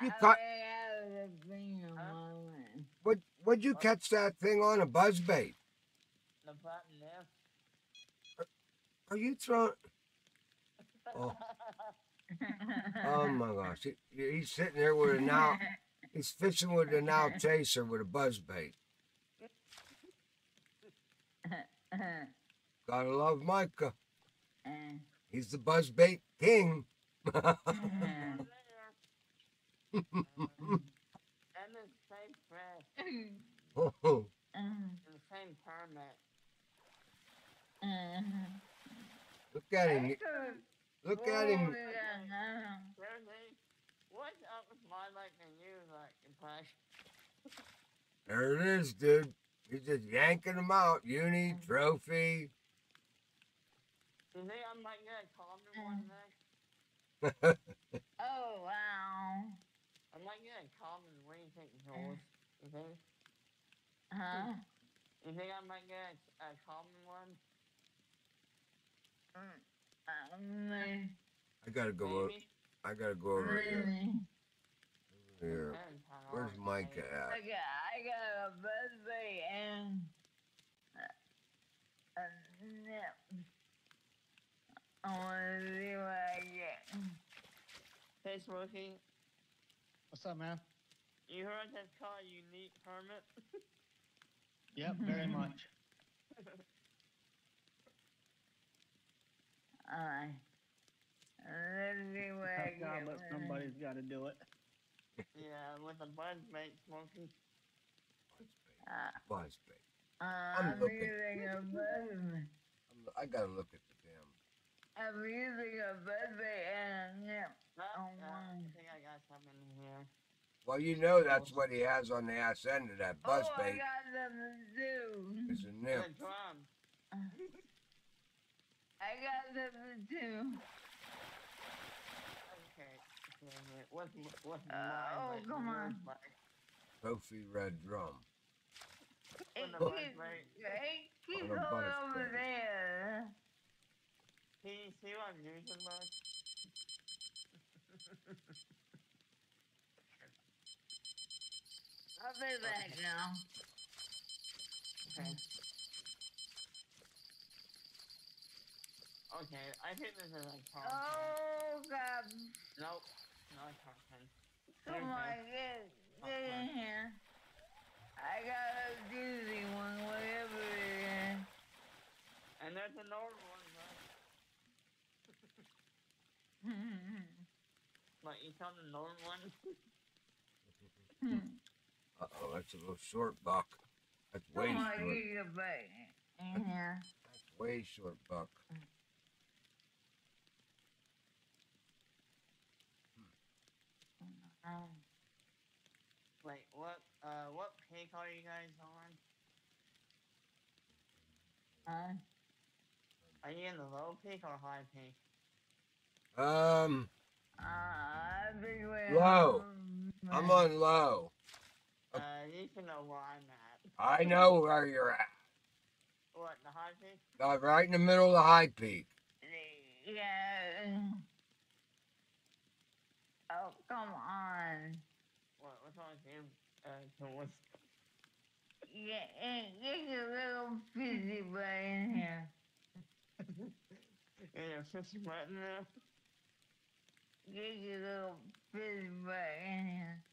You I caught- lay out of the finger Huh? moment. What would you catch that thing on a buzzbait? The button there. Are you throwing? Oh, oh my gosh! He, he's sitting there with a now. He's fishing with a now chaser with a buzzbait. Gotta love Micah. He's the buzzbait king. and it's same fresh. Oh, the same permit. look at him! Look at him! Seriously? What's up with my like and you like impression? There it is, dude. He's just yanking them out. Uni, mm-hmm. trophy. You think I'm like gonna common one next? Oh wow. I'm like gonna common what do you think, Jules? Uh-huh. You think? Huh? You think I might get a, a common one? Um, I gotta go. Maybe? I gotta go over here. really? Here. Depends Where's Micah. I at? got, I got a buzzbait and a, a nip. I wanna see what I get. Hey, Smokey, What's up, man? You heard that's called unique permit? Yep, very much. Alright. Let's see what I Tough job, but somebody's got to do it. yeah, with a buzz bait, Smokey. Uh, Buzzbait. uh, I'm I'm looking. using a buzzbait. I'm- I gotta look at the damn. I'm using a buzzbait and a nip. No, Oh, no, I think I got something here. Well, you know that's what he has on the ass end of that Oh, I buzzbait. got something too. Is a The nip. I got something too. Okay. What's, what's Uh, mine? oh, come on. like? Trophy red drum. It On keeps, it keeps going over buzzbait. there. Can you see what I'm using, bud? I'll be back now. Okay. Okay, I think this is like Thompson. Oh God! Nope, not Thompson. Come on, get, get in here. I got a dizzy one, whatever it is. And there's another one, bud. Like, you found another one? Uh oh, that's a little short buck. That's way Come on, short. get your in here. That's way short buck. Um, Wait, what, uh, what pig are you guys on? uh, Are you in the low peak or high peak? Um, uh, I think we're Low. I'm on low. Uh, you should know where I'm at. I know where you're at. What, the high peak? Uh, right in the middle of the high peak. Yeah. Oh, come on. What, what's wrong with you? Uh, so what's... get, get your little fizzy butt in here. Yeah, fifty right now. Get your little fizzy butt in here.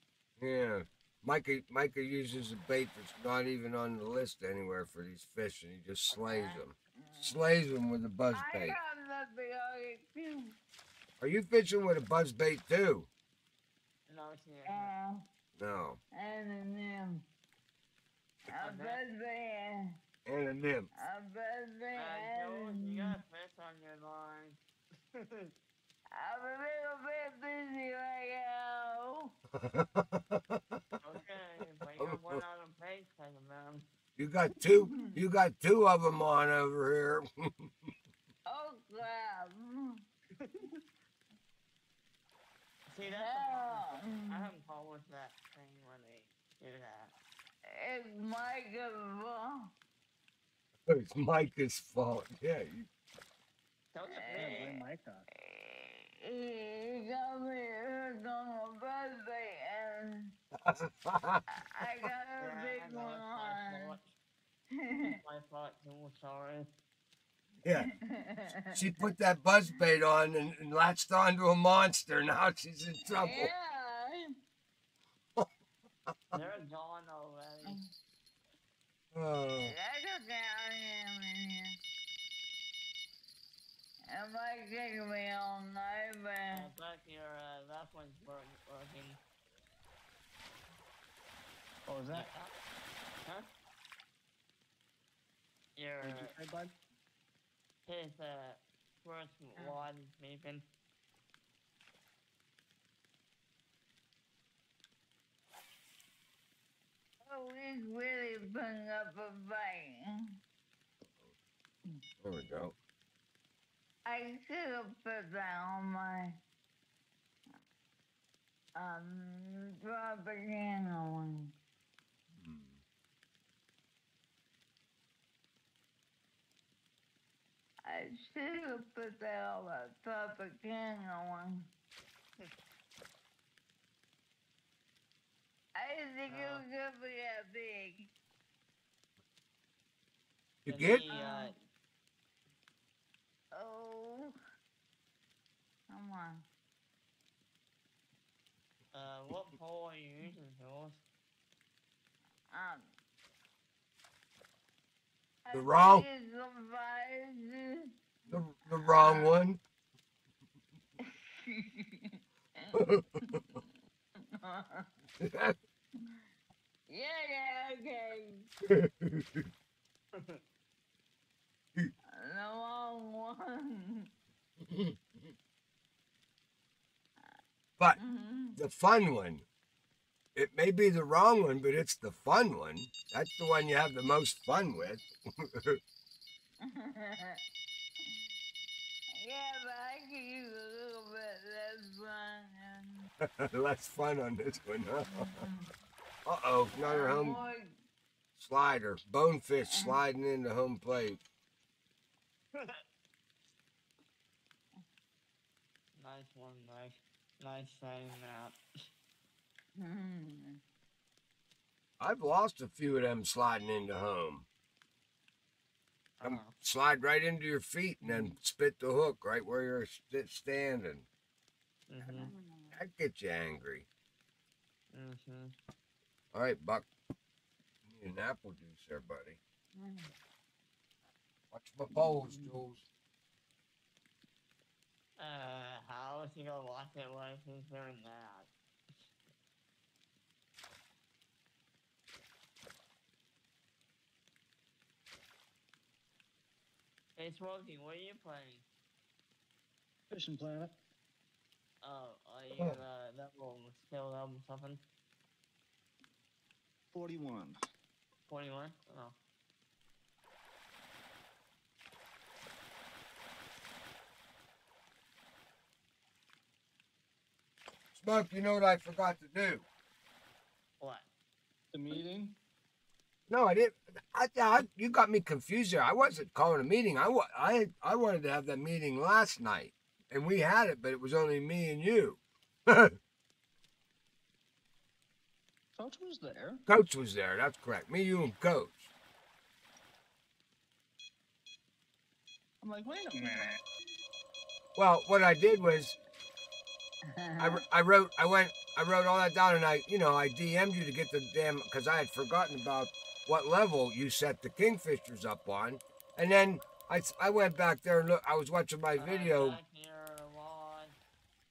Yeah. Micah, Micah uses a bait that's not even on the list anywhere for these fish, and he just slays Okay. them. Slays them with a buzz bait. got nothing on it too. Are you fishing with a buzz bait too? No, she isn't. Uh, No. and a nim. A buzz bait. And a nymph. A buzz Uh, band. Jules, you got fish on your line. I'm a little bit busy right now. okay, but you're one out of bait, man. you got two. You got two of them on over here. Oh crap. See, that's the problem. Yeah. I have a problem with that thing when they do that. It's Micah's it's Micah's fault. Yeah. you- Don't Yeah, blame it. Micah. He got me hooked on a birthday and I got a big no, one it's my on. fault. My fault too, sorry. yeah. She put that buzz bait on and, and latched onto a monster. Now she's in trouble. Yeah. They're gone already. Oh. That's okay, It might take me all night, I but bet your uh, left one's work, working. What was that? Huh? Your What did you say, bud? his uh first one maybe. oh, he's really putting up a fight. There we go. I should have put that on my um propaganda one. I should have put that on my propaganda one. I didn't think it was gonna be that big. You And get? The, uh, Oh, come on. uh, what pole are you using, Jules? Um. The wrong- think it's a virus. The, the wrong one. yeah, yeah, okay. The wrong one. but the fun one. It may be the wrong one, but it's the fun one. That's the one you have the most fun with. yeah, but I could use a little bit less fun. Less fun on this one, huh? Uh oh, another home slider. Bonefish sliding into home plate. Nice one, nice. Nice saying that. I've lost a few of them sliding into home. Come Uh-huh. slide right into your feet and then spit the hook right where you're st- standing. Mm-hmm. That gets you angry. Mm-hmm. All right, Buck. You Need an apple juice there, buddy. Watch my bowls, Jules. Uh, how is he gonna watch it while he's doing that? Hey, Smokey, what are you playing? Fishing Planet. Oh, are you Oh. uh, level skill level something? 41. 41? Oh. Smoke, you know what I forgot to do? What? The meeting? No, I didn't. I, I, you got me confused there. I wasn't calling a meeting. I, I, I wanted to have that meeting last night, and we had it, but it was only me and you. Coach was there. Coach was there. That's correct. Me, you, and Coach. I'm like, wait a minute. Well, what I did was I, I wrote I went I wrote all that down and I you know I DM'd you to get the damn because I had forgotten about what level you set the kingfishers up on, and then I, I went back there and look I was watching my video. back here, Juan.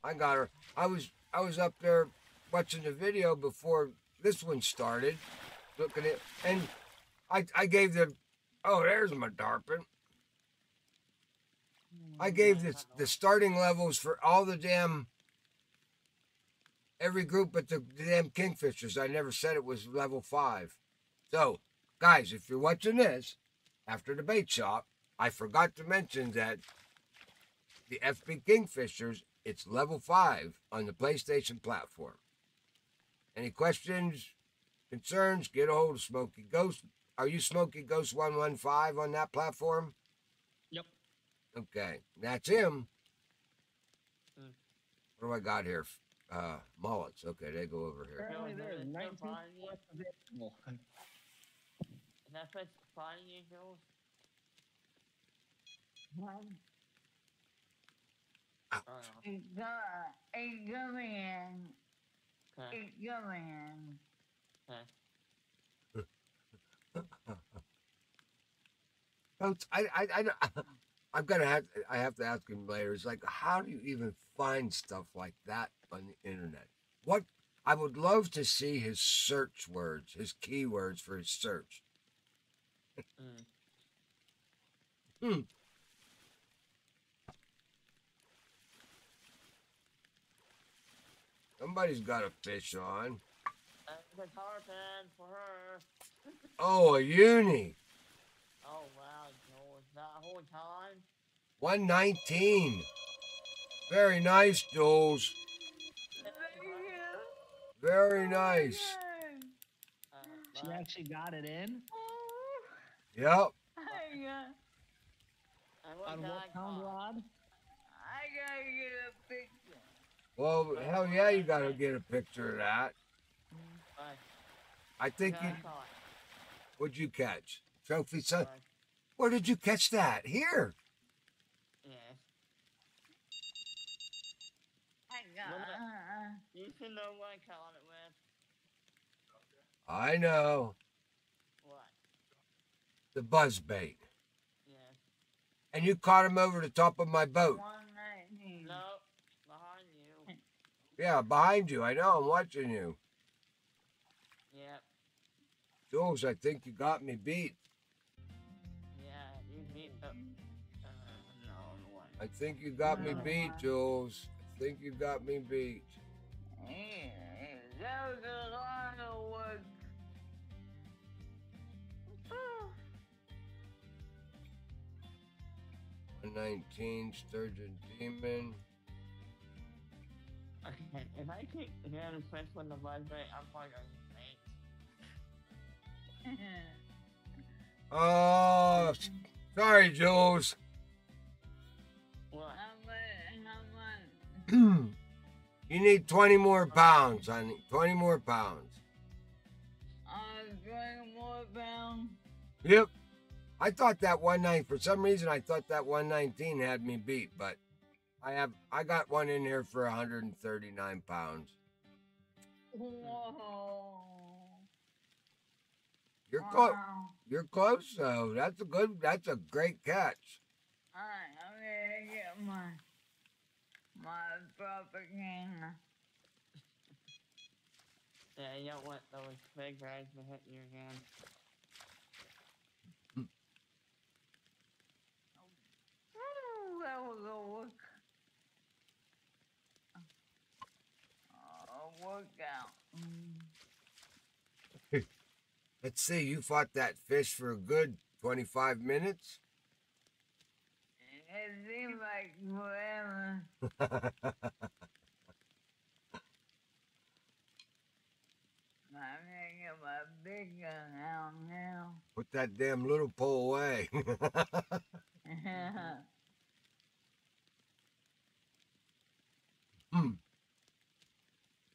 I got her. I was I was up there watching the video before this one started, looking at and I I gave the oh there's my tarpon. I gave mm, the the starting levels for all the damn every group but the damn kingfishers. I never said it was level five. So, guys, if you're watching this after the bait shop, I forgot to mention that the FB Kingfishers, it's level five on the PlayStation platform. Any questions, concerns, get a hold of Smoky Ghost. Are you Smoky Ghost 115 on that platform? Yep. Okay, that's him. Hmm. What do I got here? Uh, mullets. Okay, they go over here. Apparently Yo, there is is it 19 still finding you? available. Is that place finding you, Jules? Ouch. Oh, no. It's got, it's coming in. Okay. It's coming in. Coach, I, I, I, I'm gonna have, I have to ask him later. It's like, how do you even find stuff like that on the internet? What I would love to see his search words, his keywords for his search. Mm. Somebody's got a fish on. And tarpon for her. Oh, a uni. Oh that whole time. 119. Very nice, Jules. Very nice. She actually got it in. Yep. I got, I was On what pound rod? I gotta get a picture. Well, hell yeah, you gotta get a picture of that. I think you. What'd you catch? Trophy son. But, Where did you catch that? Here. Yes. I got, Look at- You should know what I caught it with. I know. What? The buzz bait. Yes. And you caught him over the top of my boat. No. Behind you. Yeah, behind you. I know. I'm watching you. Yep. Jules, I think you got me beat. I think you got me beat, Jules. I think you got me beat. Yeah, that was a lot of work. 119 Sturgeon Demon. Okay. If I keep getting fish with the vibrate, I'm probably gonna faint. Oh, sorry, Jules. You need 20 more pounds, honey. 20 more pounds. Uh, 20 more pounds. Yep. I thought that 19 for some reason I thought that 119 had me beat, but I have I got one in here for 139 pounds. Whoa. You're close. You're close though. That's a good. That's a great catch. Alright, I'm gonna get my my propaganda. Yeah, you don't want those big guys to hit you again. Ooh, that was a work. A workout. Mm. Let's see. You fought that fish for a good 25 minutes. It seems like forever. I'm gonna my big gun out now. Put that damn little pole away. Hmm.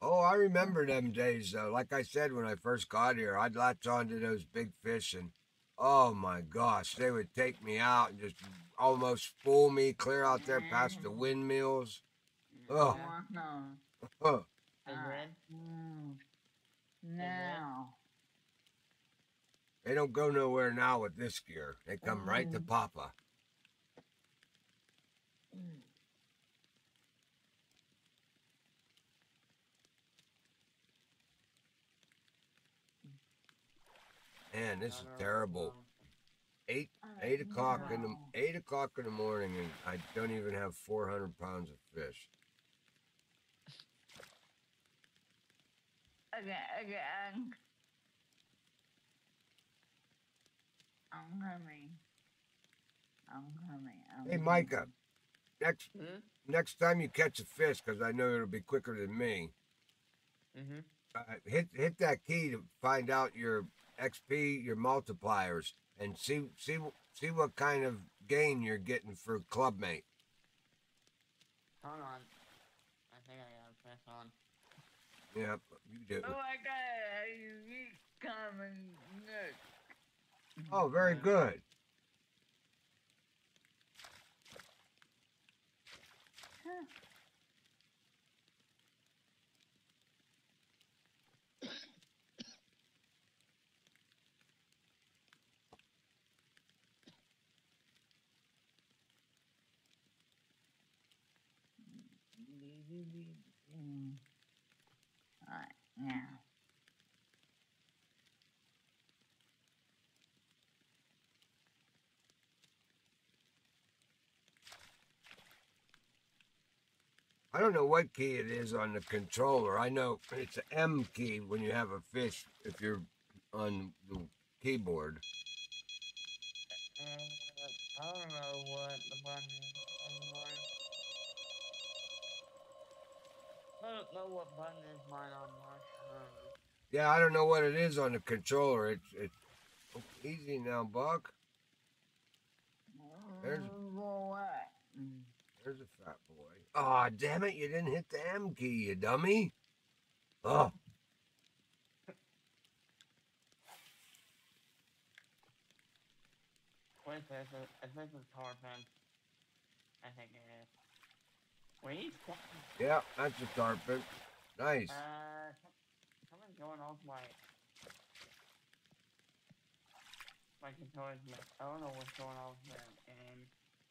oh, I remember them days though. Like I said when I first got here, I'd latch onto those big fish and oh my gosh, they would take me out and just almost fool me clear out there past the mm. windmills. Oh. No. Huh. Big red. Mm. No. They don't go nowhere now with this gear. They come right to mm. Papa. Mm. Man, this is terrible. Eight eight o'clock in the eight o'clock in the morning, and I don't even have four hundred pounds of fish. Okay, okay, I'm, I'm coming. I'm coming. I'm Hey. Micah, next Hmm? next time you catch a fish, because I know it'll be quicker than me, Mm-hmm. uh, hit hit that key to find out your XP, your multipliers, and see see see what kind of gain you're getting for clubmate. Hold on. I think I gotta press on. Yeah, you do. Oh my god, you keep coming. Look. Oh, very good. Mm. Alright, I don't know what key it is on the controller. I know it's an M key when you have a fish if you're on the keyboard. Uh, I don't know what the button is I don't know what button is mine on my phone. Yeah, I don't know what it is on the controller. It's it's oh, easy now, Buck. There's-? Mm. There's a fat boy. Aw, damn it! You didn't hit the M key, you dummy. Oh, this? Is this a tarpon? I think it is. Wait, yeah, that's a tarpon. Nice. uh, some- something's going off my my controller. I don't know what's going on with the game.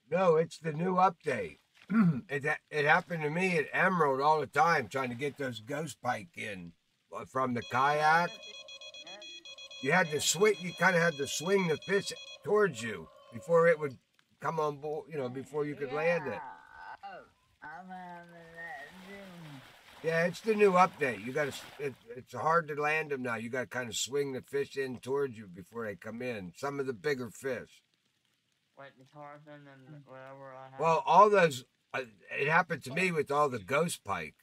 No, it's the new update. it ha- it happened to me at Emerald all the time, trying to get those ghost pike in uh, from the kayak. You had to swing. You kind of had to swing the fish towards you before it would come on board. You know, before you could land it. Yeah. Oh, I'm having that too. Yeah, it's the new update. You got to. It, it's hard to land them now. You got to kind of swing the fish in towards you before they come in. Some of the bigger fish. Wait, the tarpon and whatever I have. Well, all those. Uh, it happened to me with all the ghost pike.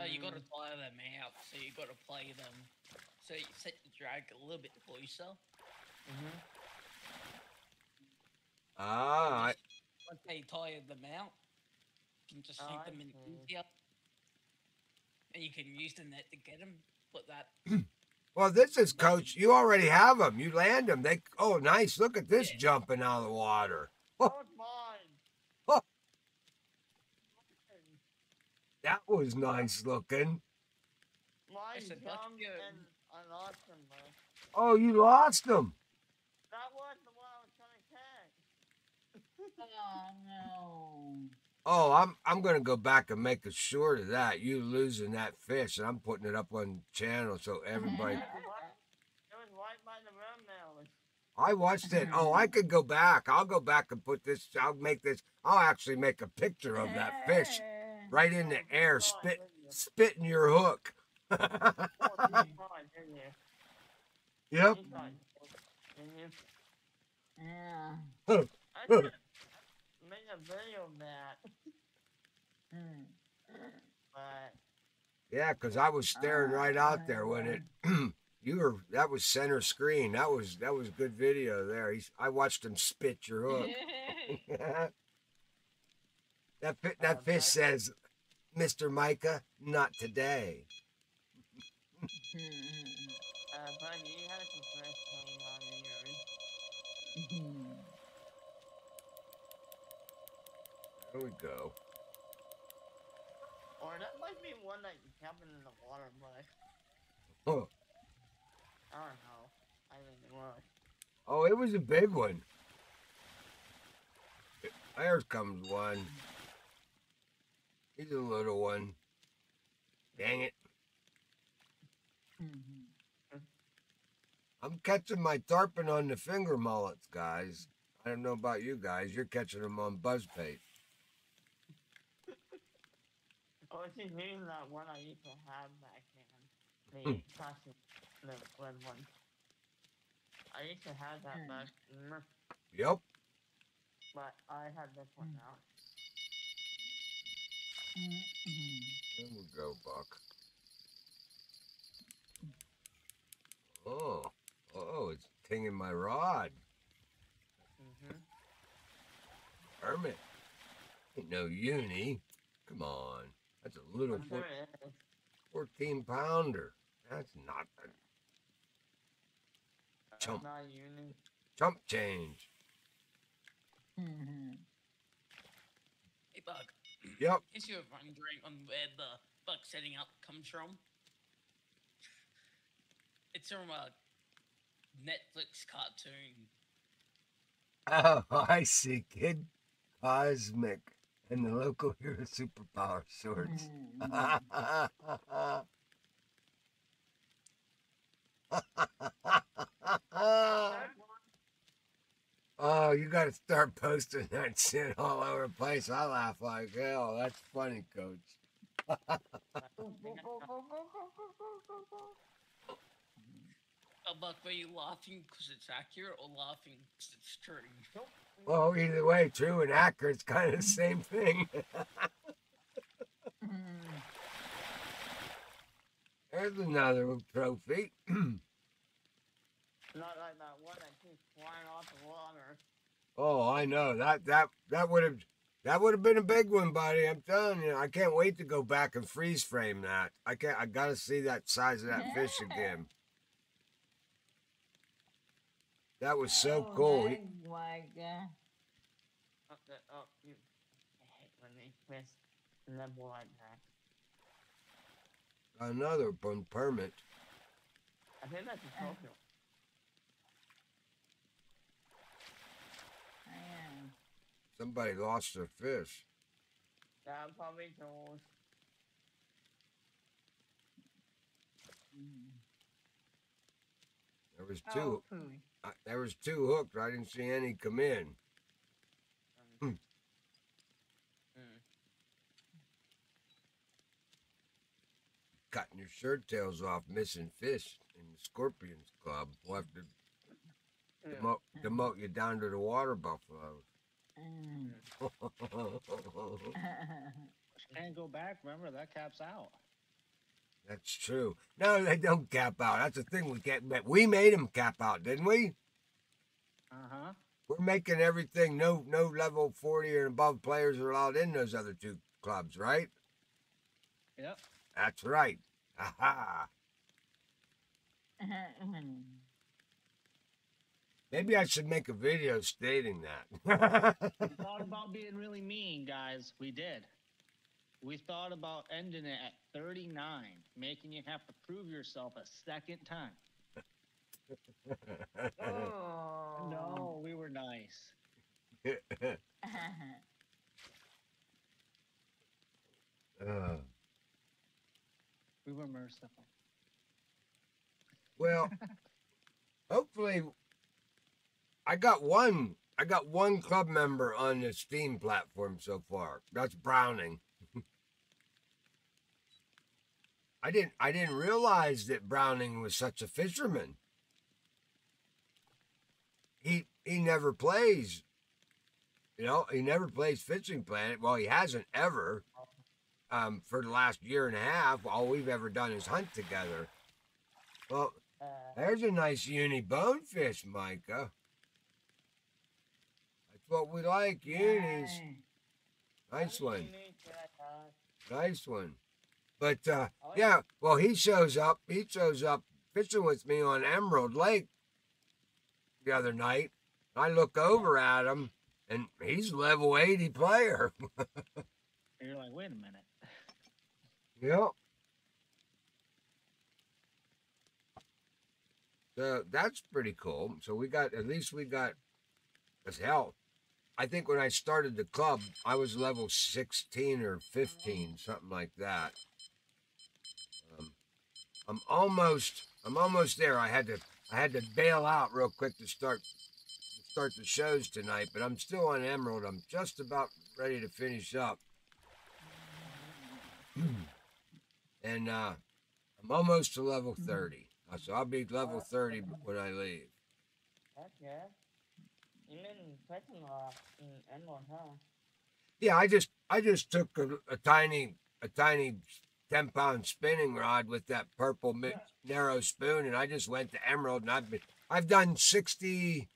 Oh, you gotta Mm, tire them out, so you gotta play them. So you set the drag a little bit closer. mhm. Ah, Once they tire them out, you can just Oh, shoot them in see. And you can use the net to get them. Put that. well, this is coach. You already have them. You land them. They. Oh, nice. Look at this Yeah. jumping out of the water. Oh, it's mine. Oh. That was nice looking. Mine Listen, let's jumped go. and I lost him, though. Oh, you lost them. That was the one I was trying to catch. Oh no. Oh, I'm I'm gonna go back and make a short of that. You losing that fish, and I'm putting it up on channel so everybody. It was right- it was right by the windmill. I watched it. Oh, I could go back. I'll go back and put this. I'll make this. I'll actually make a picture of that fish right in the air, spit spitting your hook. You tried, didn't you? yep. You tried, didn't you? Yeah. I should made a video of that, but Yeah, because I was staring right out there when it. you were. That was center screen. That was that was good video there. He's. I watched him spit your hook. that that fish says, Mr. Micah, not today. Uh, but you have some fresh paint on. There we go. Or that might be one that happened in the water, but Oh, I don't know. I didn't look. oh it was a big one. There comes one. He's a little one. Dang it. I'm catching my tarpon on the finger mullets, guys. I don't know about you guys. You're catching them on buzzbait. Oh, it's just using that one I used to have back then. Hmm. The plastic, the red one. I used to have that Hmm. back, Yep. but I have this one now. There we go, Buck. Oh, oh, it's tinging my rod. Mm-hmm. Permit. Ain't no uni. Come on. That's a little I'm sure four, it is. 14 pounder. That's not a Chump. Not chump change. Mm-hmm. Hey, Bug. Yep. Is you wondering on where the bug setting up comes from? It's from a Netflix cartoon. Oh, I see, kid. Cosmic and the local hero superpower swords. Mm-hmm. oh, you got to start posting that shit all over the place. I laugh like hell. That's funny, coach. Bug, were you laughing because it's accurate or laughing because it's true? Well, either way, true and accurate, it's kind of the same thing. There's another trophy. Not like that one that keeps flying off the water. Oh, I know that that that would have that would have been a big one, buddy. I'm telling you, I can't wait to go back and freeze frame that. I can't. I gotta see that size of that fish again. That was so oh, cool. He- thanks, Micah. Oh, oh, you. I when they miss nibble like that. another one permit. I think that's a uh. Tokyo. I am. Somebody lost their fish. Yeah, probably those. Mm. There was two. Oh, pooey. Uh, there was two hooked. I didn't see any come in. Um, Hmm. mm. Cutting your shirt tails off, missing fish in the Scorpions Club. We'll have to demote, demote you down to the water buffaloes. Mm. Can't go back. Remember that caps out. That's true. No, they don't cap out. That's the thing. We can't. We made them cap out, didn't we? Uh huh. We're making everything. No, no level forty or above players are allowed in those other two clubs, right? Yep. That's right. Aha. Maybe I should make a video stating that. We thought about being really mean, guys. We did. We thought about ending it at 39, making you have to prove yourself a second time. oh. No, we were nice. Uh, We were merciful. well, hopefully, I got one. I got one club member on the Steam platform so far. That's Browning. I didn't. I didn't realize that Browning was such a fisherman. He he never plays. You know, he never plays Fishing Planet. Well, he hasn't ever. Um, for the last year and a half, all we've ever done is hunt together. Well, there's a nice uni bonefish, Micah. That's what we like, unis. Nice one. Nice one. But uh, Oh, yeah, well, he shows up. He shows up fishing with me on Emerald Lake the other night. I look over at him, and he's a level 80 player. And you're like, wait a minute. yep. So that's pretty cool. So we got at least we got as hell. I think when I started the club, I was level 16 or 15, something like that. I'm almost I'm almost there. I had to I had to bail out real quick to start to start the shows tonight, but I'm still on Emerald. I'm just about ready to finish up. and uh, I'm almost to level 30. Uh, So I'll be level 30 when I leave. That's. You've been fishing a lot in Emerald, huh? Yeah, I just I just took a, a tiny a tiny ten pound spinning rod with that purple mi- narrow spoon, and I just went to Emerald, and I've been I've done 60,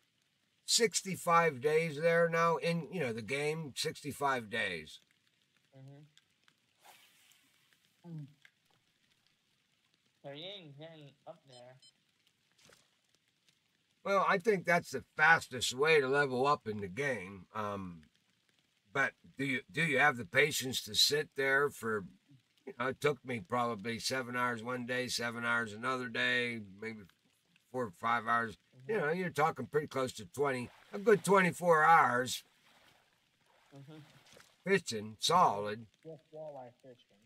65 days there now in you know the game, sixty five days. Mm-hmm. So you ain't getting up there. Well, I think that's the fastest way to level up in the game. Um, but do you do you have the patience to sit there for? Know, it took me probably seven hours one day, seven hours another day, maybe four or five hours. You know, you're talking pretty close to twenty, a good twenty-four hours Mm-hmm. fishing, solid. Just walleye fishing.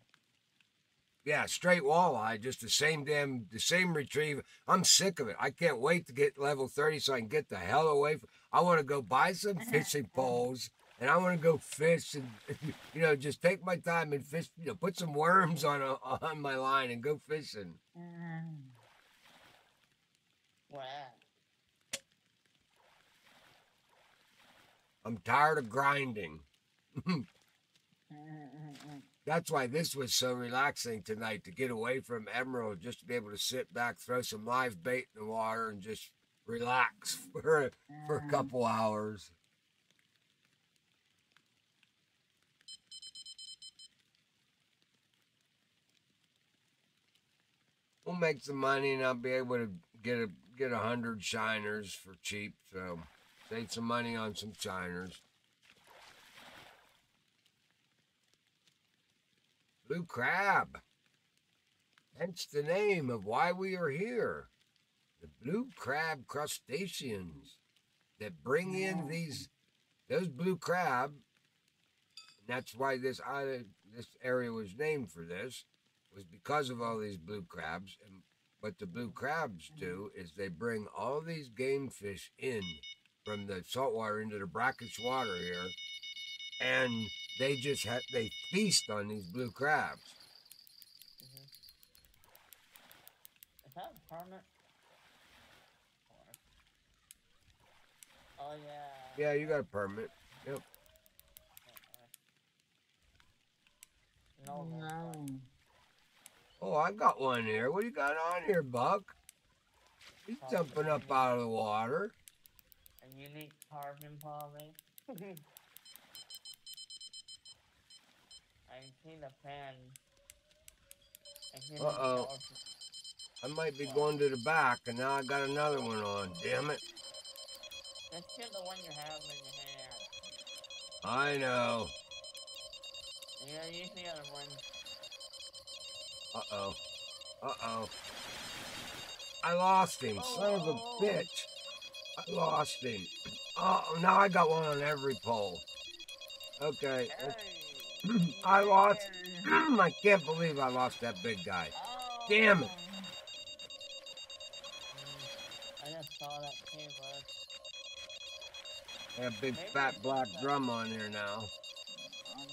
Yeah, straight walleye, just the same damn, the same retrieve. I'm sick of it. I can't wait to get level 30 so I can get the hell away. From, I want to go buy some fishing poles and I want to go fish and, you know, just take my time and fish, you know, put some worms on a, on my line and go fishing. Mm. Wow. I'm tired of grinding. That's why this was so relaxing tonight to get away from Emerald, just to be able to sit back, throw some live bait in the water, and just relax for for a mm. couple hours. We'll make some money, and I'll be able to get a get a hundred shiners for cheap. So save some money on some shiners. Blue crab. Hence the name of why we are here. The blue crab crustaceans that bring in these those blue crab. And that's why this island, this area was named for this, was because of all these blue crabs. And what the blue crabs do is they bring all these game fish in from the saltwater into the brackish water here, and they just ha- they feast on these blue crabs. Mm-hmm. Is that a permit? Oh yeah. Yeah, you got a permit. Yep. No. no. Oh, I got one here. What do you got on here, Buck? He's jumping up out of the water. A unique tarpon probably. I see the fan. I can see the Uh-oh. I might be going to the back, and now I got another one on. Damn it! Just kill the one you have in your hand. I know. Yeah, use the other one. Uh oh. Uh oh. I lost him, son of a bitch. I lost him. Oh, now I got one on every pole. Okay. I lost. I can't believe I lost that big guy. Damn it. I just saw that too, bud. Have a big fat black drum on here now.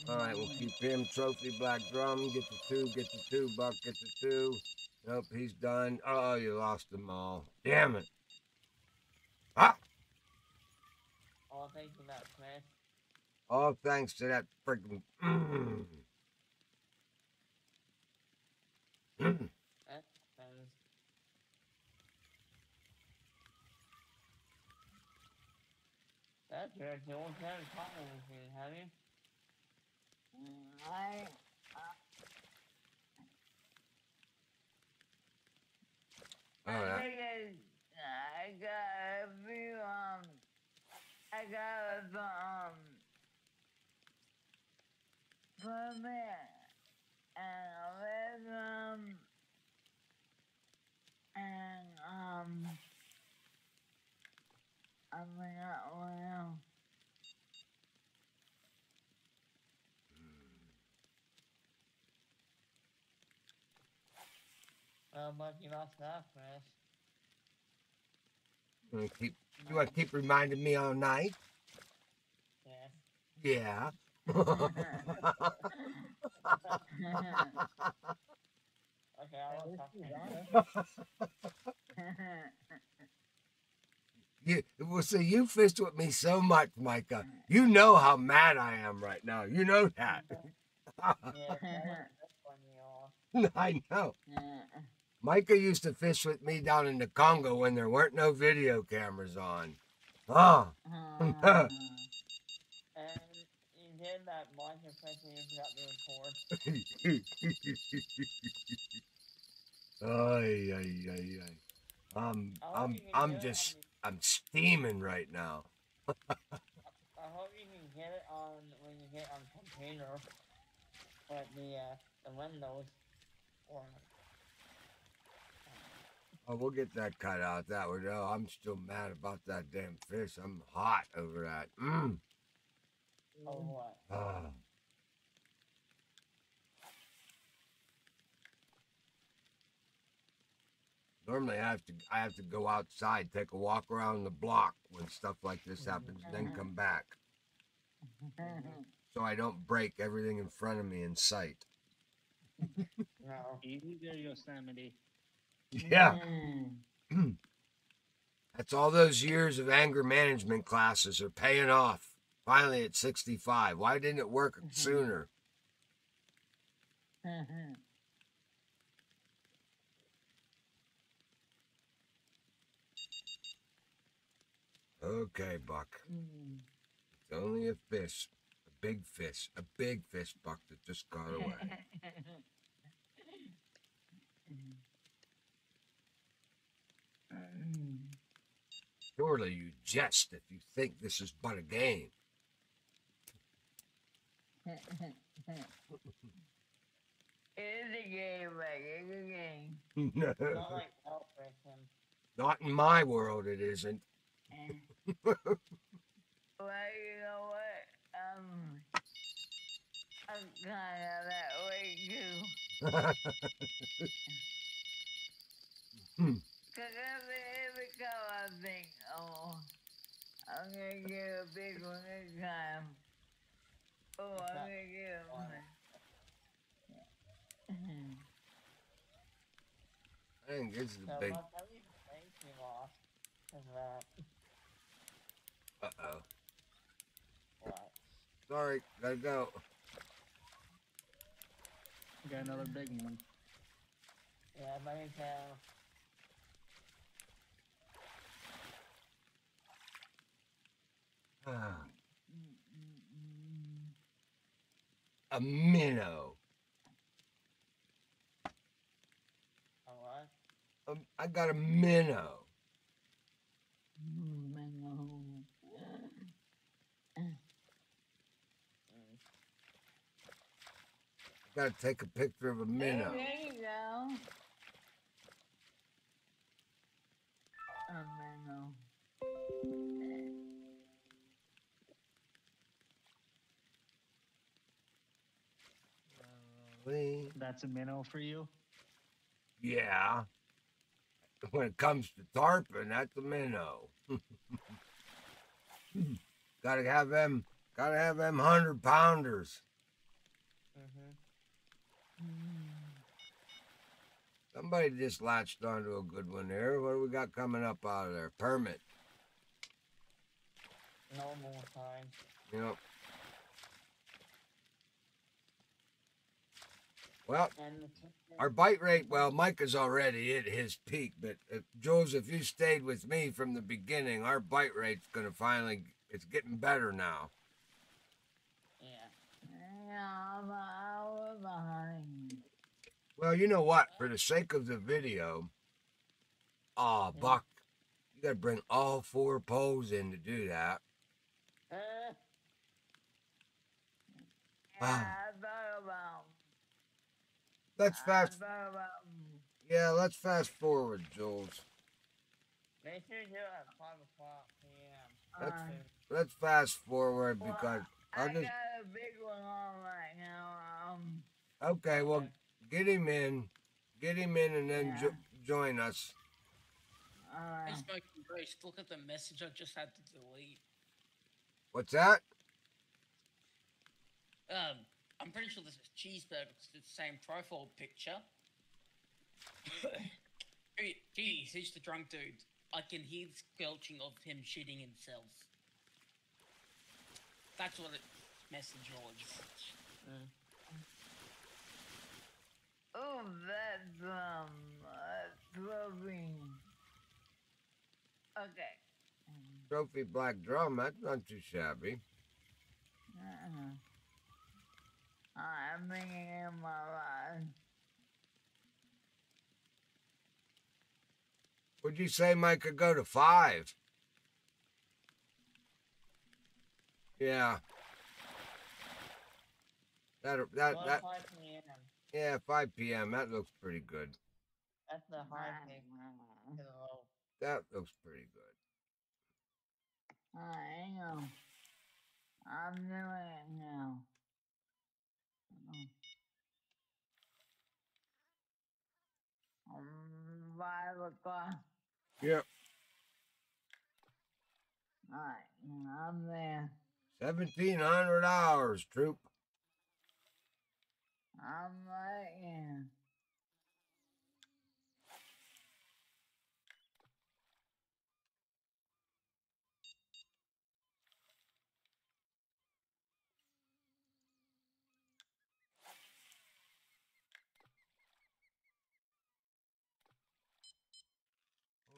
All right, we'll keep him. Trophy black drum. Get the two. Get the two. Buck. Get the two. Nope, he's done. Oh, you lost them all. Damn it. Ah! All thanks to that Smith. All thanks to that freaking. Mm. Mm. That's good. You won't have a talking machine, have you? I, I got a few, um, I got a, um, permit and a rhythm and, um, I forgot what else. Uh, but you must have, Chris. you wanna keep you want to keep reminding me all night? Yeah. Yeah. Okay, I will talk to you. you well, see, you fished with me so much, Micah. You know how mad I am right now. You know that. Yeah, that was this one you. I know. Micah used to fish with me down in the Congo when there weren't no video cameras on. Oh, And you did that fish and you forgot to record. ay, ay, ay, ay. I'm, hope I'm, I'm on just, I'm steaming right now. I hope you can get it on when you get on computer. But the uh, the Windows or Oh, we'll get that cut out. That would. Oh, I'm still mad about that damn fish. I'm hot over that. Mm. or what? Ah. Normally, I have to I have to go outside, take a walk around the block when stuff like this happens, then come back, so I don't break everything in front of me in sight. No. Easy there, Yosemite. Yeah, mm. that's all those years of anger management classes are paying off. Finally, at 65, why didn't it work mm-hmm. sooner? Mm-hmm. Okay, Buck. Mm. It's only a fish, a big fish, a big fish, Buck, that just got away. Surely you jest if you think this is but a game. It is a game, like it's a game. Not no, like not in my world, it isn't. Well, you know what? Um, I'm kind of that way too. Cause every every time I think, oh, I'm gonna get a big one this time. Oh, I'm that gonna get a one. I think this is So big. most every race you lost is that Uh oh. what? Sorry, gotta go. Got another big one. Yeah, let me tell. Ah, a minnow. A what? Um, I got a minnow. Mm. Gotta take a picture of a minnow. Hey, there you go. A minnow. That's a minnow for you. Yeah. When it comes to tarpon, that's a minnow. gotta have them. Gotta have them hundred pounders. Mm-hmm. Somebody just latched onto a good one there. What do we got coming up out of there? Permit. No more time. You Well, And the chicken- our bite rate, well, Mike Micah's already at his peak, but if, Jules, if you stayed with me from the beginning, our bite rate's gonna finally, it's getting better now. yeah. Yeah, I'm an hour behind. Well, you know what? For the sake of the video, Oh, Buck, you gotta bring all four poles in to do that. Uh, Yeah, Ah. I thought about. Let's fast. thought. Yeah, let's fast forward, Jules. make sure do it at 5 o'clock p.m. Let's- Uh, Let's fast forward well, because I I'll just. got a big one on right now. Um. Okay, well, get him in, get him in, and then jo- join us. Uh, Alright. Hey, look at the message I just had to delete. What's that? Um, I'm pretty sure this is cheeseburger 'cause it's the same profile picture. Hey, Geez, who's the drunk dude? I can hear the squelching of him shitting himself. That's what it message was. Oh, that's um, trophy. Okay. Trophy black drum. That's not too shabby. Uh-uh. I'm bringing in my life. Would you say Mike could go to five? Yeah. That that that 5 yeah, five p.m. That looks pretty good. That's the high pick to. That looks pretty good. I know. I'm doing it now. Mm-hmm. Five o'clock. Yep. Alright, I'm there. Seventeen hundred hours, troop. I'm right here.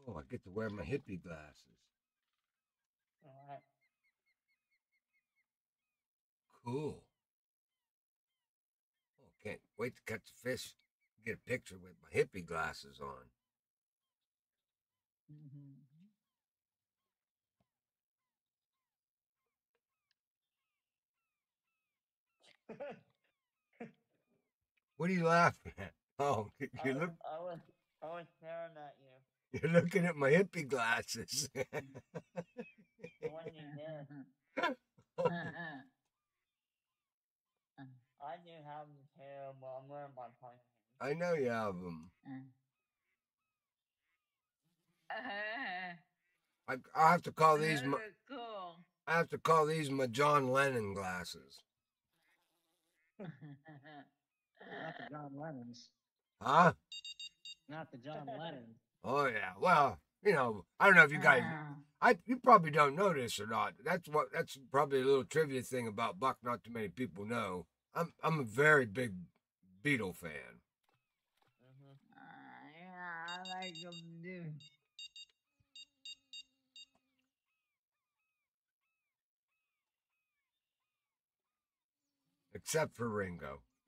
Oh, I get to wear my hippie glasses. Alright. Cool. Oh, can't wait to catch a fish. Get a picture with my hippie glasses on. Mm-hmm. What are you laughing at? Oh, you was, look. I was, I was staring at you. You're looking at my hippie glasses. The one you did. Oh, I do have them too, but I'm wearing my point. I know you have them. I, I have to call these. My, cool. I have to call these my John Lennon glasses. not the John Lennons. Huh? Not the John Lennon. Oh yeah. Well, you know, I don't know if you guys. I you probably don't know this or not. That's what. That's probably a little trivia thing about Buck. Not too many people know. I'm I'm a very big Beatle fan. Uh, yeah, I like them too. Except for Ringo.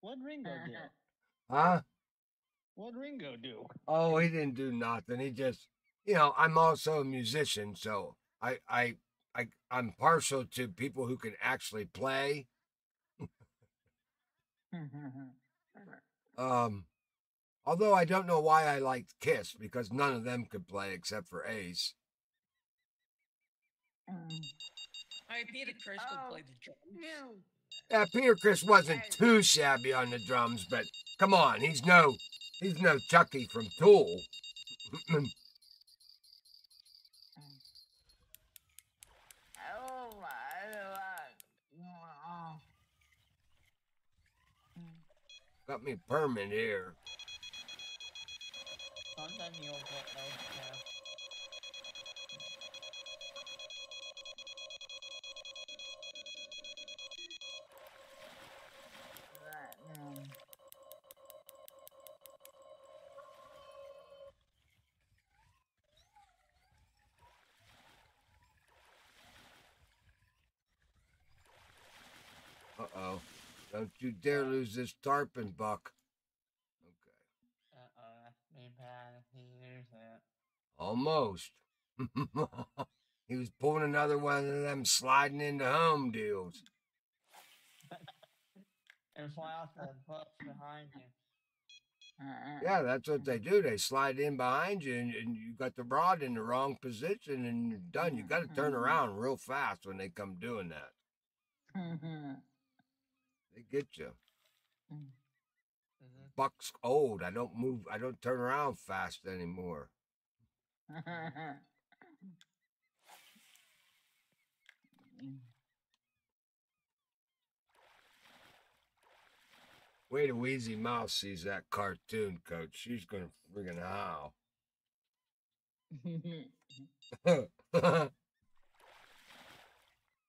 What'd Ringo do? Huh? What'd Ringo do? Oh, he didn't do nothing. He just, you know, I'm also a musician, so I, I, I, I'm partial to people who can actually play. Um, although I don't know why I liked Kiss because none of them could play except for Ace. Hey, Peter Criss could Oh, play the drums. you. Yeah, Peter Criss wasn't too shabby on the drums, but come on, he's no, he's no Chucky from Tool. Oh god. Got me a permit here. Sometimes you'll get those too. Platinum. Uh oh. Don't you dare lose this tarpon, Buck. Okay. Uh-oh. Almost. he was pulling another one of them sliding into home deals. And fly off the books behind you. Yeah, that's what they do. They slide in behind you, and, and you got the rod in the wrong position, and you're done. You got to turn around real fast when they come doing that. They get you. Mm-hmm. Buck's old. I don't move. I don't turn around fast anymore. Wait till Wheezy Mouse sees that cartoon, Coach. She's gonna friggin' howl. I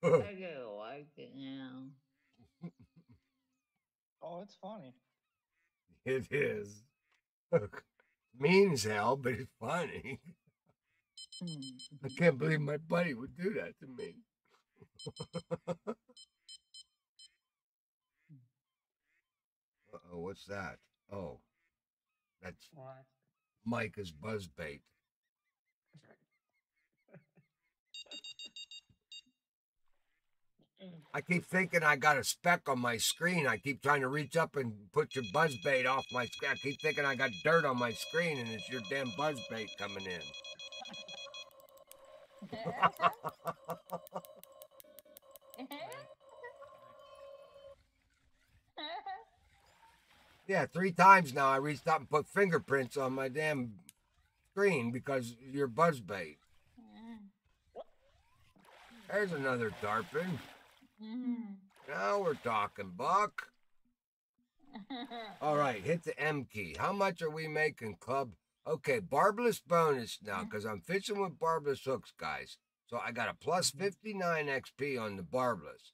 gotta like it now. Oh, it's funny. it is. mean as hell, but it's funny. I can't believe my buddy would do that to me. uh oh, what's that? Oh, that's What? Micah's buzzbait. Mm. I keep thinking I got a speck on my screen. I keep trying to reach up and put your buzzbait off my screen. I keep thinking I got dirt on my screen and it's your damn buzzbait coming in. Yeah, three times now I reached up and put fingerprints on my damn screen because your buzzbait. There's another tarpon. Now we're talking, Buck. All right, hit the M key. How much are we making, Club? Okay, barbless bonus now because I'm fishing with barbless hooks, guys. So I got a plus mm-hmm. 59 XP on the barbless.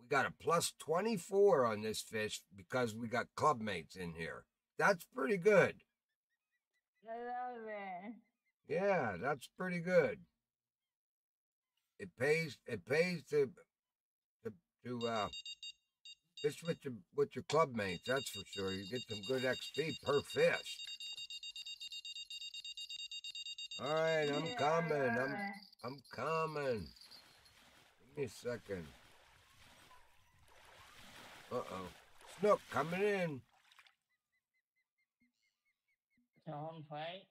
We got a plus 24 on this fish because we got club mates in here. That's pretty good. I love it. Yeah, that's pretty good. It pays. It pays to to to uh fish with your with your club mates. That's for sure. You get some good XP per fish. All right, I'm coming. I'm I'm coming. Give me a second. Uh oh, snook coming in. Don't play.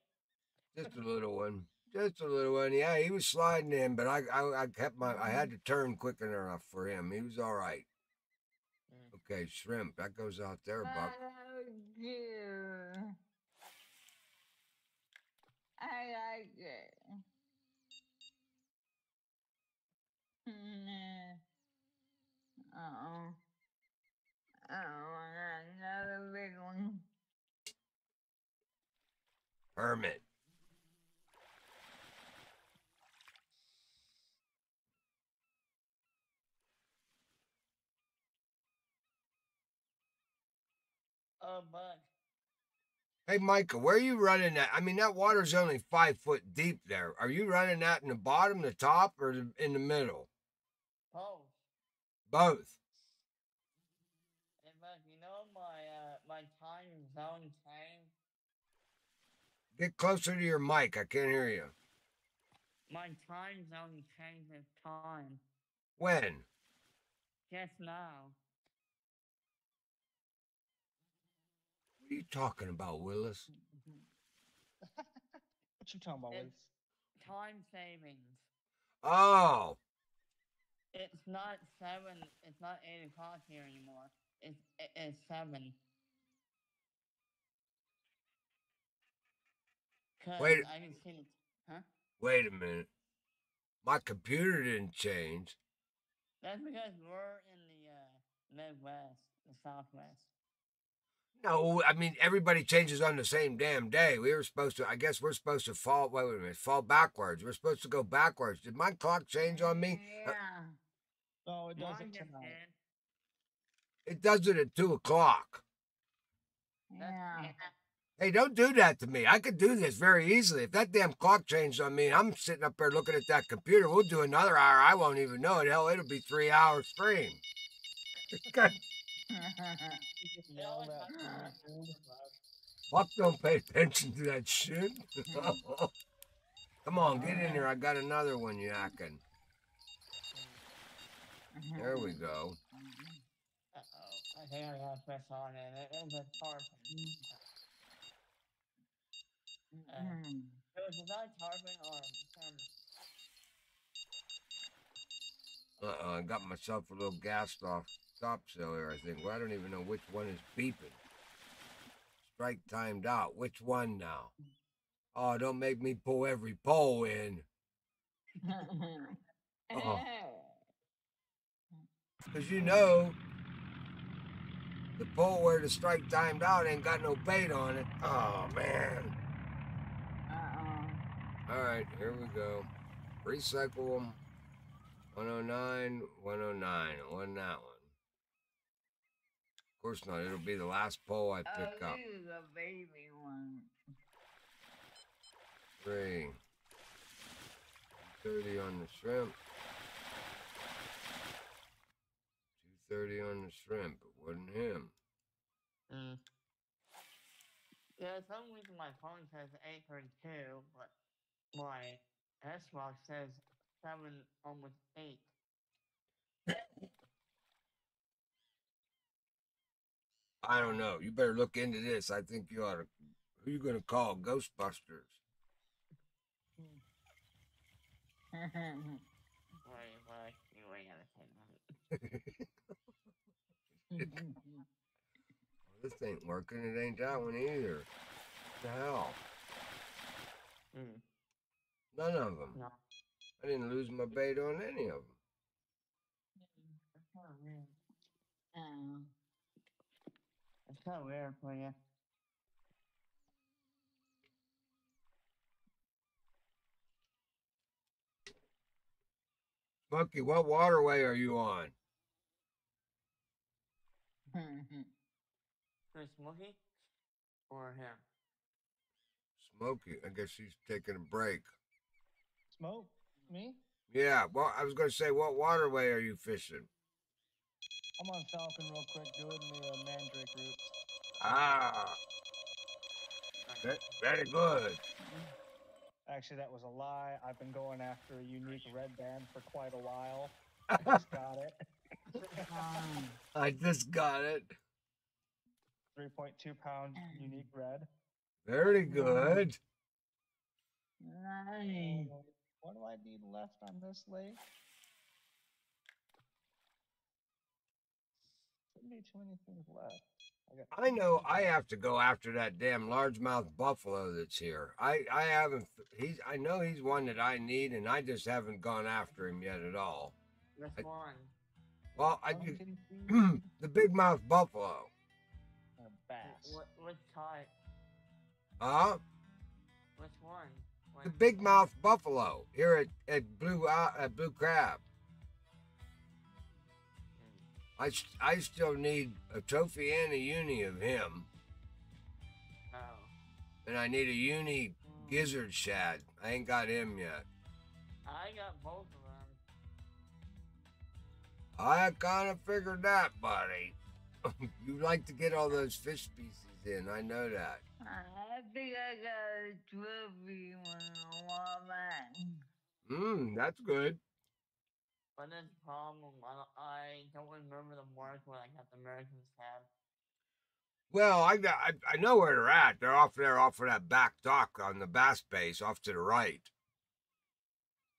Just a little one. Just a little one. Yeah, he was sliding in, but I, I, I kept my, I had to turn quick enough for him. He was all right. Mm. Okay, shrimp. That goes out there, Buck. I love you. I like it. Uh oh. Oh, another big one. Permit. Oh, bud. Hey, Micah, where are you running that? I mean, that water's only five foot deep there. Are you running that in the bottom, the top, or in the middle? Oh, Both. hey, bud. You know my uh my time zone changed. Get closer to your mic. I can't hear you. My time zone changes time. When? Just now. Are you talking about, Willis? What you talking about, Willis? Time savings. Oh, It's not seven. It's not eight o'clock here anymore. It's it's seven. Wait. I can see the. Huh? wait a minute. My computer didn't change. That's because we're in the uh, Midwest, the Southwest. No, I mean everybody changes on the same damn day. We were supposed to. I guess we're supposed to fall. Wait, wait a minute. Fall backwards. We're supposed to go backwards. Did my clock change on me? Uh, Yeah. No, it does Mine it tonight. It does it at two o'clock. Yeah. Hey, don't do that to me. I could do this very easily. If that damn clock changed on me, I'm sitting up there looking at that computer. We'll do another hour. I won't even know it. Hell, it'll be three hours stream. God, You just Yeah, yell that- at me. Buck don't pay attention to that shit. Mm-hmm. Come on, get in mm-hmm. there. I got another one yakking. Mm-hmm. There we go. Uh oh. I think I got a fish on it. It was a tarpon. Uh, it was either tarpon or salmon. Uh-uh, I got myself a little gafftopsail topsail here, I think. Well, I don't even know which one is beeping. Strike timed out. Which one now? Oh, don't make me pull every pole in. Oh. Because you know, the pole where the strike timed out ain't got no bait on it. Oh, man. Uh-oh. All right, here we go. Recycle them. 109, 109. On that one. Of course not. It'll be the last pole I Oh, pick up. this is a baby one. Three. 30 on the shrimp. 230 on the shrimp. It wasn't him. Mm. Yeah, for some reason my phone says 832, but my Xbox says 7, almost 8. I don't know. You better look into this. I think you ought to. Who you gonna call? Ghostbusters. Wait, wait, you ain't gotta say that. This ain't working. It ain't that one either. What the hell? Mm. None of them. No. I didn't lose my bait on any of them. Kind. Oh. That's kind of weird for you. Monkey, what waterway are you on? Mm-hmm. Chris Smokey? Or him? Smokey. I guess he's taking a break. Smoke? Me? Yeah, well, I was gonna say, what waterway are you fishing? I'm on Falcon real quick doing the uh, Mandrake route. Ah, ve- very good. Actually, that was a lie. I've been going after a unique red band for quite a while. I just got it. Um, I just got it. 3.2 pound unique red. Very good. nice. What do I need left on this lake? Be too many things left. I, got I know I have to go after that damn largemouth buffalo that's here. I I haven't. He's. I know he's one that I need, and I just haven't gone after him yet at all. Which one? Well, I do. the big mouth buffalo. a bass. What, which type? Huh? Which one? The big mouth buffalo here at, at Blue uh, at Blue Crab. I, s- I still need a trophy and a uni of him, Oh. and I need a uni gizzard shad. I ain't got him yet. I got both of them. I kind of figured that, buddy. you like to get all those fish species in. I know that. I think I got a trophy one a while back. Mmm, that's good. But a problem. I don't, remember the mark when I got the Americans tab. Well, I, I I know where they're at. They're off there, off of that back dock on the bass base, off to the right.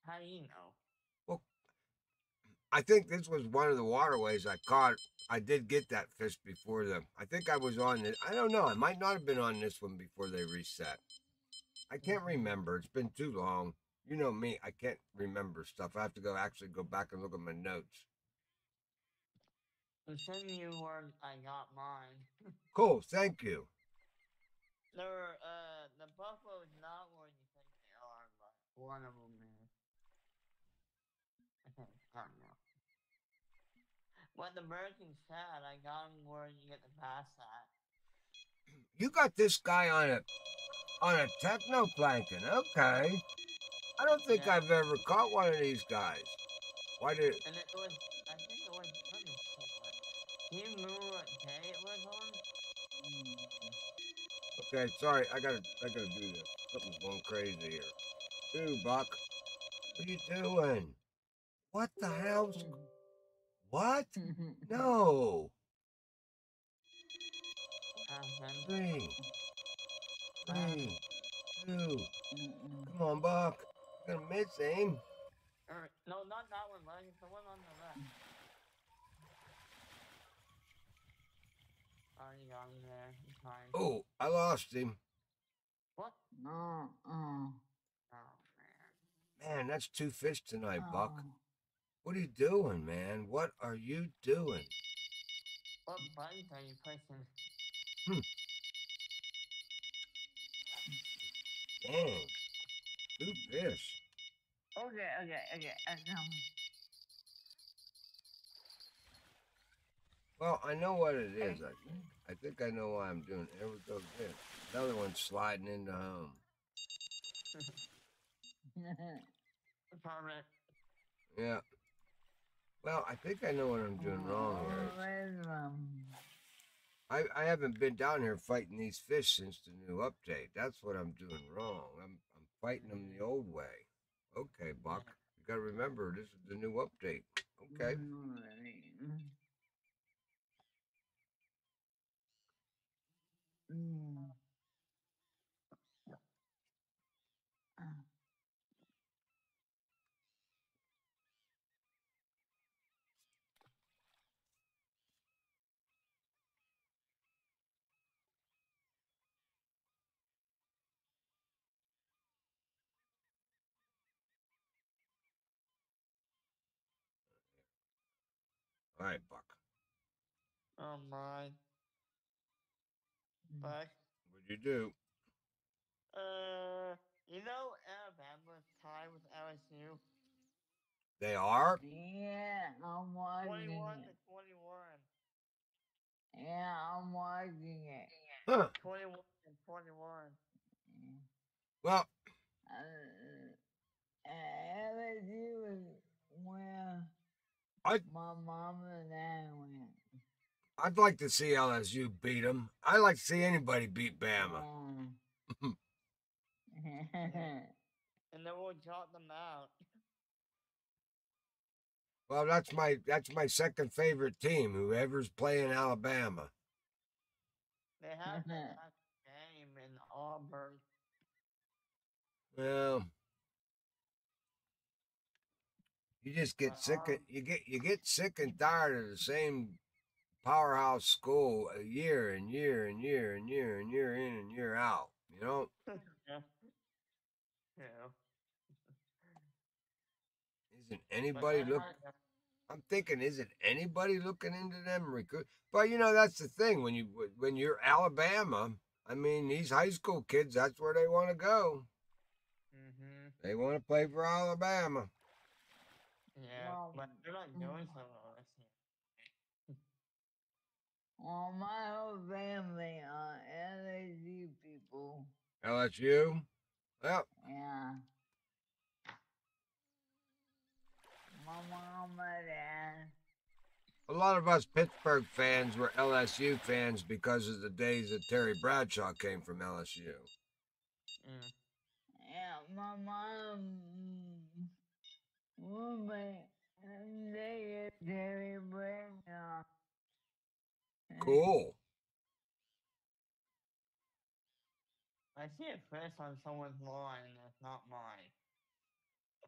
How do you know? Well, I think this was one of the waterways I caught. I did get that fish before them. I think I was on it. I don't know. I might not have been on this one before they reset. I can't mm-hmm. remember. It's been too long. You know me. I can't remember stuff. I have to go actually go back and look at my notes. I'm sending you where I got mine. Cool. Thank you. They're, uh, the buffalo is not where you think they are, but one of them is. I don't know. But the American shad, I got him where you get the bass at. You got this guy on a on a technoplankton. Okay. I don't think Yeah. I've ever caught one of these guys. Why did? And it was, I think it was. Do you remember what day it was on? Okay, sorry. I gotta I gotta do this. Something's going crazy here. too, Buck. What are you doing? What the hell's what? No. Three. Three. Two. Come on, Buck. You're gonna miss him. Er, no, not that one, buddy. It's the one on the left. Oh, you got me there. It's fine. Oh, I lost him. What? No, oh, Oh, man. Man, that's two fish tonight, Buck. oh. What are you doing, man? What are you doing? What buttons are you pushing? Dang. Two fish. Okay, okay, okay. Come. Well, I know what it is, I think. I think I know why I'm doing it. There we go. There. Another one sliding into home. Permanent. Yeah. Well, I think I know what I'm doing wrong here. Um? I, I haven't been down here fighting these fish since the new update. That's what I'm doing wrong. I'm fighting them the old way. Okay, Buck. You gotta remember this is the new update. Okay. Mm. Right, Buck. Oh my. Mm. But, What'd you do? uh, you know Alabama's tied with LSU? They are? Yeah, I'm watching 21 to 21. Yeah, I'm watching it. Huh. 21 and 21. Well, Uh, LSU is where I- my mom and dad went. I'd like to see LSU beat them. I'd like to see anybody beat Bama. Yeah. And then we'll drop them out. Well, that's my that's my second favorite team. Whoever's playing Alabama. They have the last game in Auburn. Well, you just get sick of you get you get sick and tired of the same powerhouse school a year and year and year and year and year in and year out. You know, yeah. Yeah. isn't anybody look? I'm thinking, isn't anybody looking into them recruit? But you know, that's the thing when you when you're Alabama. I mean, these high school kids, that's where they want to go. Mhm. They want to play for Alabama. Yeah. Well, but they're not doing so well this year. Well, my whole family are LSU people. LSU. Well, Yeah. My mom and dad. a lot of us Pittsburgh fans were LSU fans because of the days that Terry Bradshaw came from LSU. Mm. Yeah, my mom. Woman. And they get Terry Bradshaw. Cool. I see a fish on someone's line that's not mine.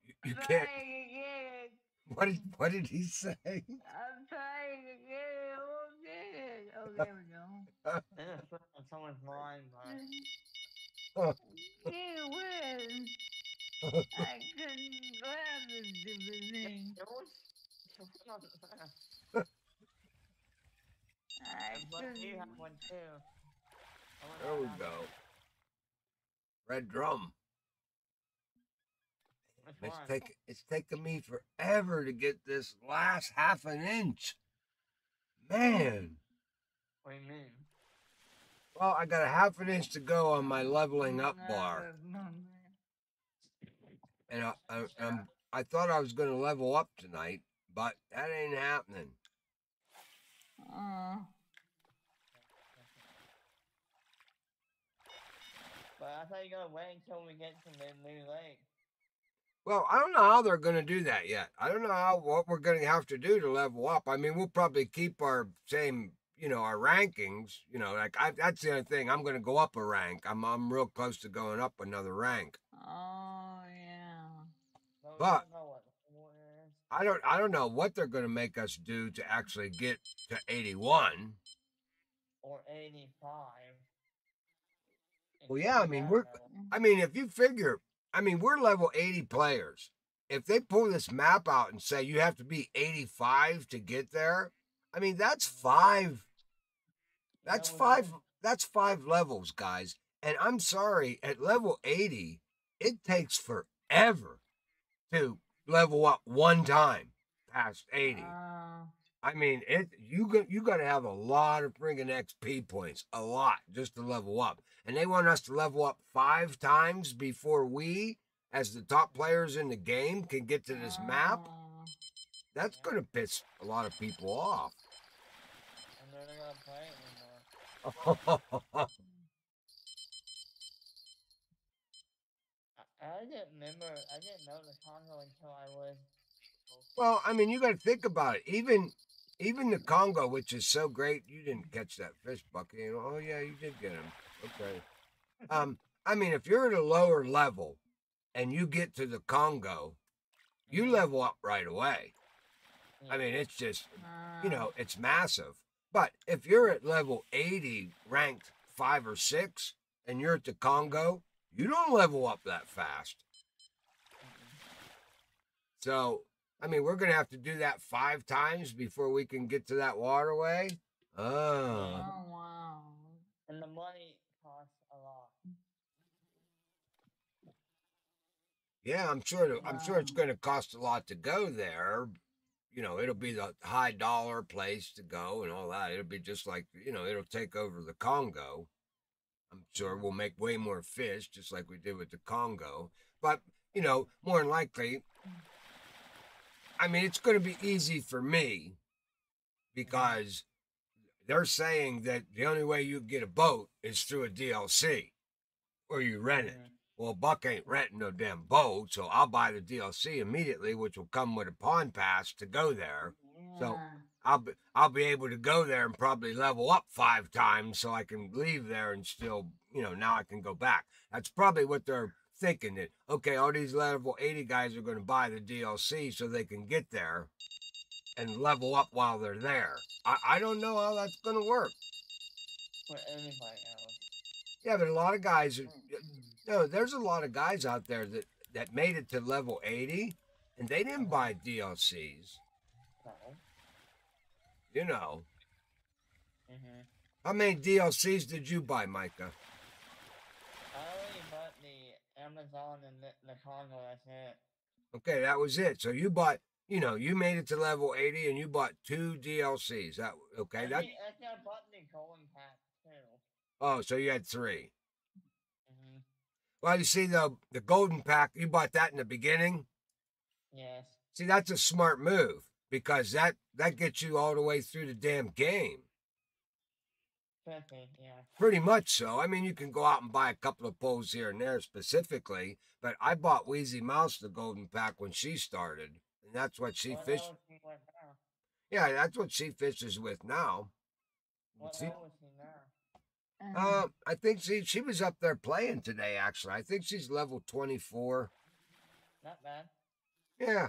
You, you can't. trying to get it. What did What did he say? I'm trying to get it. Oh, get it. Oh, there we go. There's a on someone's line, but Oh. Gee whiz. I couldn't grab the stupid thing. it was. It was on the left. I But you have one too. There we go. Red drum. It's one? taking it's taking me forever to get this last half an inch. Man. What do you mean? Well, I got a half an inch to go on my leveling up bar, and I, I, I'm, I thought I was going to level up tonight, but that ain't happening. Uh, But I thought you were gonna wait until we get to the new lake. Well, I don't know how they're going to do that yet. I don't know how what we're going to have to do to level up. I mean, we'll probably keep our same, you know, our rankings. You know, like I, that's the only thing. I'm going to go up a rank. I'm I'm real close to going up another rank. Oh yeah. But we But- don't know what level it is. I don't I don't know what they're going to make us do to actually get to 81. Or 85. Well, yeah, I mean, we're- I mean, if you figure, I mean, we're level 80 players. If they pull this map out and say you have to be 85 to get there, I mean, that's five. That's five. That's five levels, guys. And I'm sorry, at level 80, it takes forever to level up one time past 80. Uh, I mean, it you got you got to have a lot of friggin' XP points, a lot just to level up. And they want us to level up five times before we, as the top players in the game, can get to this map. uh, That's gonna piss a lot of people off. And they're not gonna play it anymore. I, I didn't remember. I didn't know the Congo until I was. well, I mean, you got to think about it. Even even the Congo, which is so great, you didn't catch that fish, Bucky. You know, oh yeah, you did get him. Okay. Um, I mean, if you're at a lower level and you get to the Congo, you level up right away. I mean, it's just, you uh, know, it's massive. But if you're at level 80, ranked five or six, and you're at the Congo, you don't level up that fast. So, I mean, we're going to have to do that five times before we can get to that waterway. Oh. oh wow. And the money costs a lot. Yeah, I'm sure. it- I'm sure it's going to cost a lot to go there. You know, it'll be the high dollar place to go and all that. It'll be just like you know, it'll take over the Congo. I'm sure we'll make way more fish, just like we did with the Congo. But you know, more than likely, I mean, it's going to be easy for me because they're saying that the only way you get a boat is through a DLC or you rent it. Well, Buck ain't renting no damn boat, so I'll buy the DLC immediately, which will come with a pond pass to go there. So- Yeah. I'll be I'll be able to go there and probably level up five times, so I can leave there and still, you know, now I can go back. That's probably what they're thinking. That okay, all these level eighty guys are going to buy the DLC so they can get there and level up while they're there. I I don't know how that's going to work. For everybody else. Yeah, but a lot of guys are. Mm. No, there's a lot of guys out there that that made it to level 80 and they didn't buy DLCs. You know. Mm-hmm. How many DLCs did you buy, Micah? I only bought the Amazon and the, the Congo. That's it. Okay, that was it. So you bought, you know, you made it to level 80 and you bought two DLCs. That okay, I that think- I think I bought the golden pack too. Oh, so you had 3. Mm-hmm. Well, you see the the golden pack, you bought that in the beginning. Yes. See, that's a smart move because that that gets you all the way through the damn game. Fifty. Yeah. Pretty much so. I mean, you can go out and buy a couple of poles here and there specifically, but I bought Wheezy Mouse the golden pack when she started, and that's what she what fished. level is she with now? Yeah, that's what she fishes with now. What See- level she now? Uh, Uh, I think she she was up there playing today. Actually, I think she's level twenty four. Not bad. Yeah,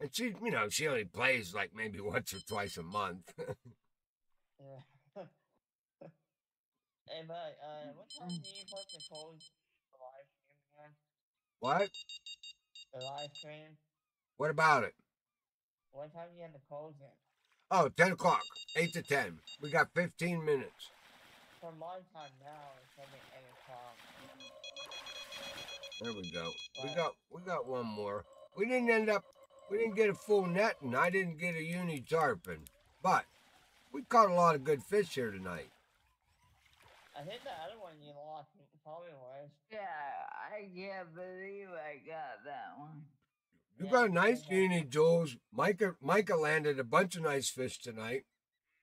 and she, you know, she only plays like maybe once or twice a month. Yeah. hey, but uh, what time do you put the live stream again? what? The live stream. What about it? What time do you have to close it? Oh, 10 o'clock, eight to ten. We got fifteen minutes. For my time now, it's only eight o'clock. There we go. We got we got one more. We didn't end up we didn't get a full net and I didn't get a uni tarpon. But we caught a lot of good fish here tonight. I think the other one you lost probably was. yeah, I can't believe I got that one. You Yeah, got a nice okay. uni, Jules. Micah Micah landed a bunch of nice fish tonight.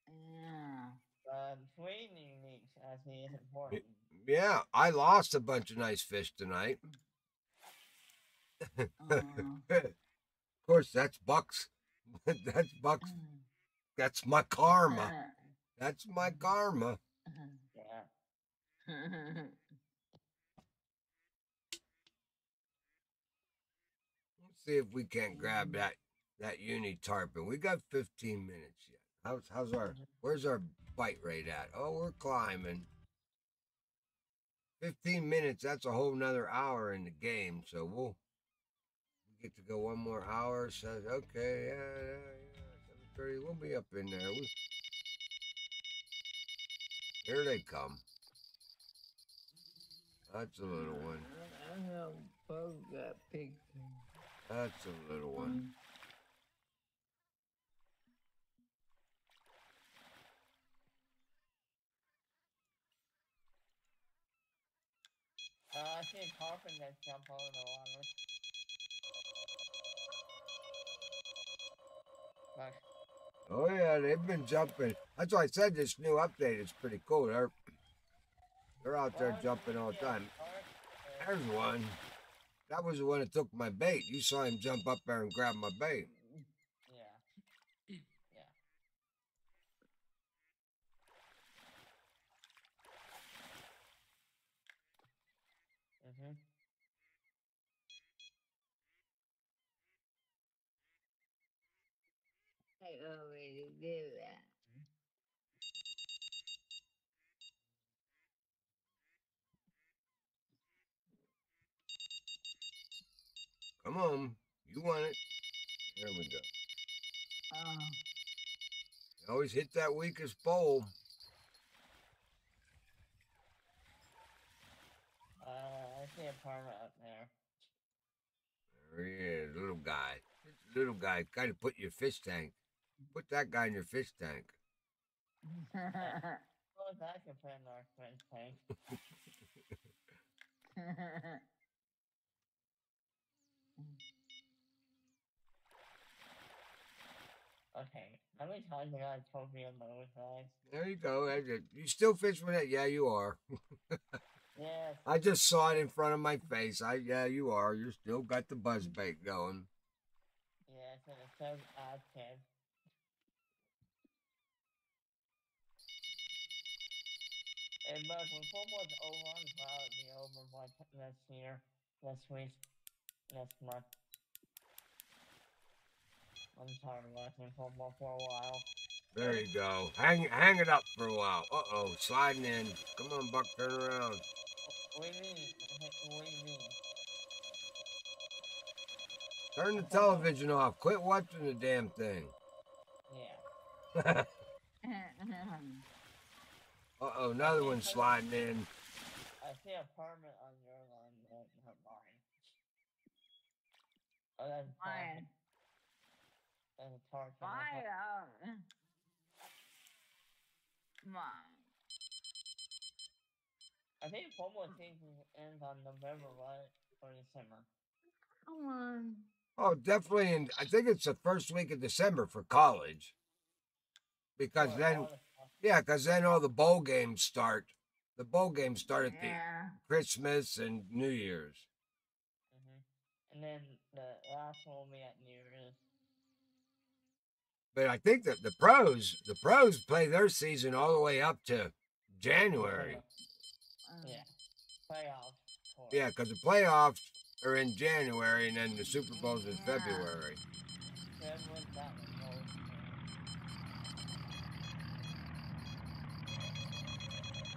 Yeah. Uh, three uniques actually is important. Yeah, I lost a bunch of nice fish tonight. Oh. of course, that's Buck's. that's Buck's. Mm. That's my karma. Uh-huh. That's my mm-hmm. karma. Yeah. Uh-huh. Let's see if we can't grab mm-hmm. that that uni tarpon. We got 15 minutes yet. How's how's our mm-hmm. where's our bite rate at? Oh, we're climbing. 15 minutes, that's a whole nother hour in the game, so we'll we get to go one more hour. So okay, yeah, yeah, yeah. 7:30, we'll be up in there. We, here they come. That's a little one. I know Bo got pictures. That's a little one. Uh, I see a tarpon that jump over the water. But Oh yeah, they've been jumping. That's why I said this new update is pretty cool. They're they're out there jumping all the time. There's one. That was the one that took my bait. You saw him jump up there and grab my bait. Yeah. Yeah. Mhm. I already did that. Come on, you want it? There we go. Oh, Always hit that weakest pole. Uh, I see a tarpon up there. There he is, little guy. Little guy, kind of put your fish tank. Put that guy in your fish tank. What was that compared to our friend tank? Okay. How many times have I told me on those guys? There you go. You still fish with it? Yeah, you are. Yes. I just saw it in front of my face. I yeah, you are. You still got the buzz bait going. Yes, and it says add And look, when football's over, I'm proud to be over by t- next year, next week, next month. I'm tired of watching football for a while. There you go. Hang hang it up for a while. Uh oh, sliding in. Come on, Buck, turn around. What do you mean? What do you mean? Turn the television off. Quit watching the damn thing. Yeah. Uh oh, another one sliding in. I see a permit on your line, but not mine. Oh, that's Mine. That's a tarpon. that's Fire not- out. Mine. I think football season ends on November, right? Or December. Come on. Oh, definitely. And I think it's the first week of December for college. Because Or then, all the stuff. Yeah, because then all the bowl games start. The bowl games start at the Christmas and New Year's. hmm And then the last one will be at New Year's. But I think that the pros, the pros play their season all the way up to January. Yeah. Playoffs. course. Yeah, because the playoffs are in January and then the Super Bowl's in Yeah. February. Then when that one goes.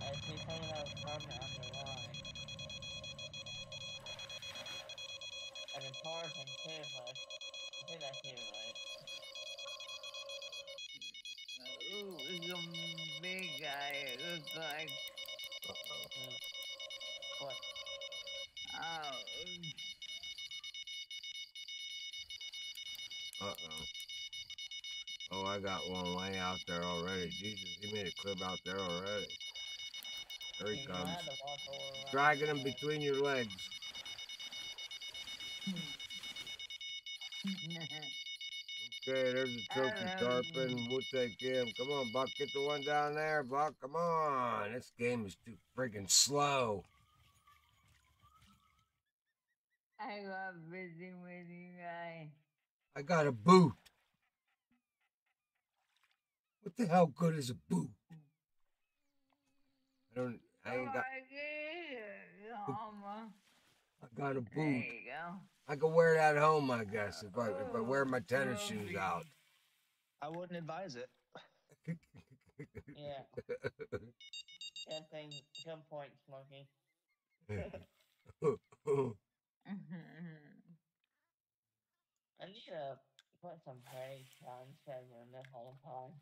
I see someone was permanent on the line. And it's hard and too, but I think that's you, right? Ooh, it's a big guy. It looks like. Uh-oh. What? Oh. Uh-oh. Oh, I got one way out there already. Jesus, he made a crib out there already. There he comes. had to walk over around Dragging him between your legs. Okay, there's a trophy tarpon. We'll take him. Come on, Buck. Get the one down there, Buck. Come on. This game is too friggin' slow. I got busy with you guys. I got a boot. What the hell good is a boot? I don't. I ain't got. Oh, Mama. I got a There boot. you go. I can wear it at home, I guess, if I if I oh, wear my tennis shoes out. I wouldn't advise it. Yeah. Good thing. Good point, Smokey. I need to put some praise on schedule this whole time.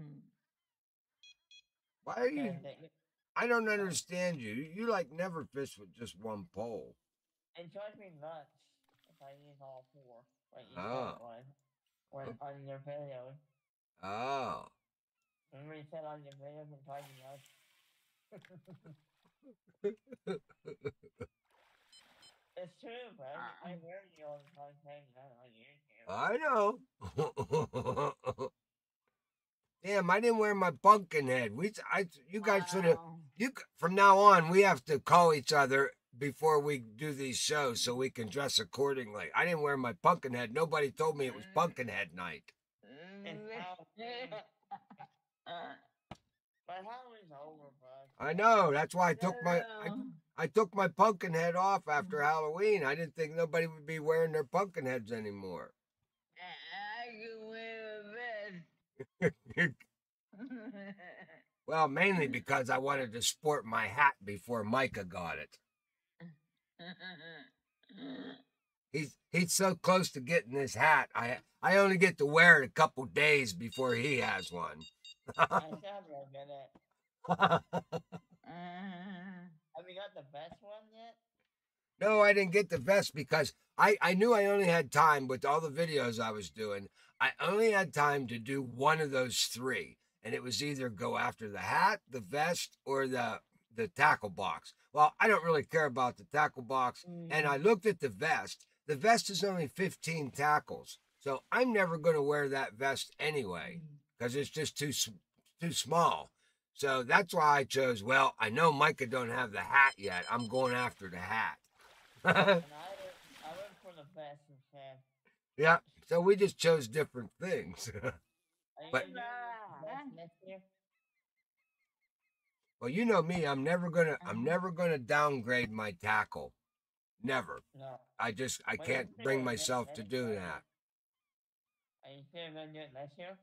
Hmm. Why are you? I don't understand you. You like never fish with just one pole. it drives me nuts if I use all four. Like you Ah. said one. When on your videos. Oh. Remember you said on your videos it drives me nuts? it's true, bro. I hear you all the time saying that on YouTube. I know. Damn, I didn't wear my pumpkin head. We, I, you guys should have. You from now on, we have to call each other before we do these shows so we can dress accordingly. I didn't wear my pumpkin head. Nobody told me it was pumpkin head night. Mm, but Halloween's over, bro. I know. That's why I took my I, I took my pumpkin head off after Halloween. I didn't think nobody would be wearing their pumpkin heads anymore. I can wear a vest. well, mainly mm. because I wanted to sport my hat before Micah got it. He's he's so close to getting this hat. I I only get to wear it a couple days before he has one. I still have to get. Mm-hmm. Have you got the best one yet? No, I didn't get the vest because I I knew I only had time with all the videos I was doing. I only had time to do one of those three, and it was either go after the hat, the vest, or the the tackle box. Well, I don't really care about the tackle box, and I mm. looked at the vest. The vest is only 15 tackles, so I'm never going to wear that vest anyway mm. because it's just too too small. So that's why I chose. Well, I know Micah don't have the hat yet. I'm going after the hat. I went, I went for the best instead. yeah. So we just chose different things. But- gonna do the best next year? well, you know me. I'm never gonna. I'm never gonna downgrade my tackle. Never. No. I just. I Well, can't bring myself to do that. Are you still gonna do it next year?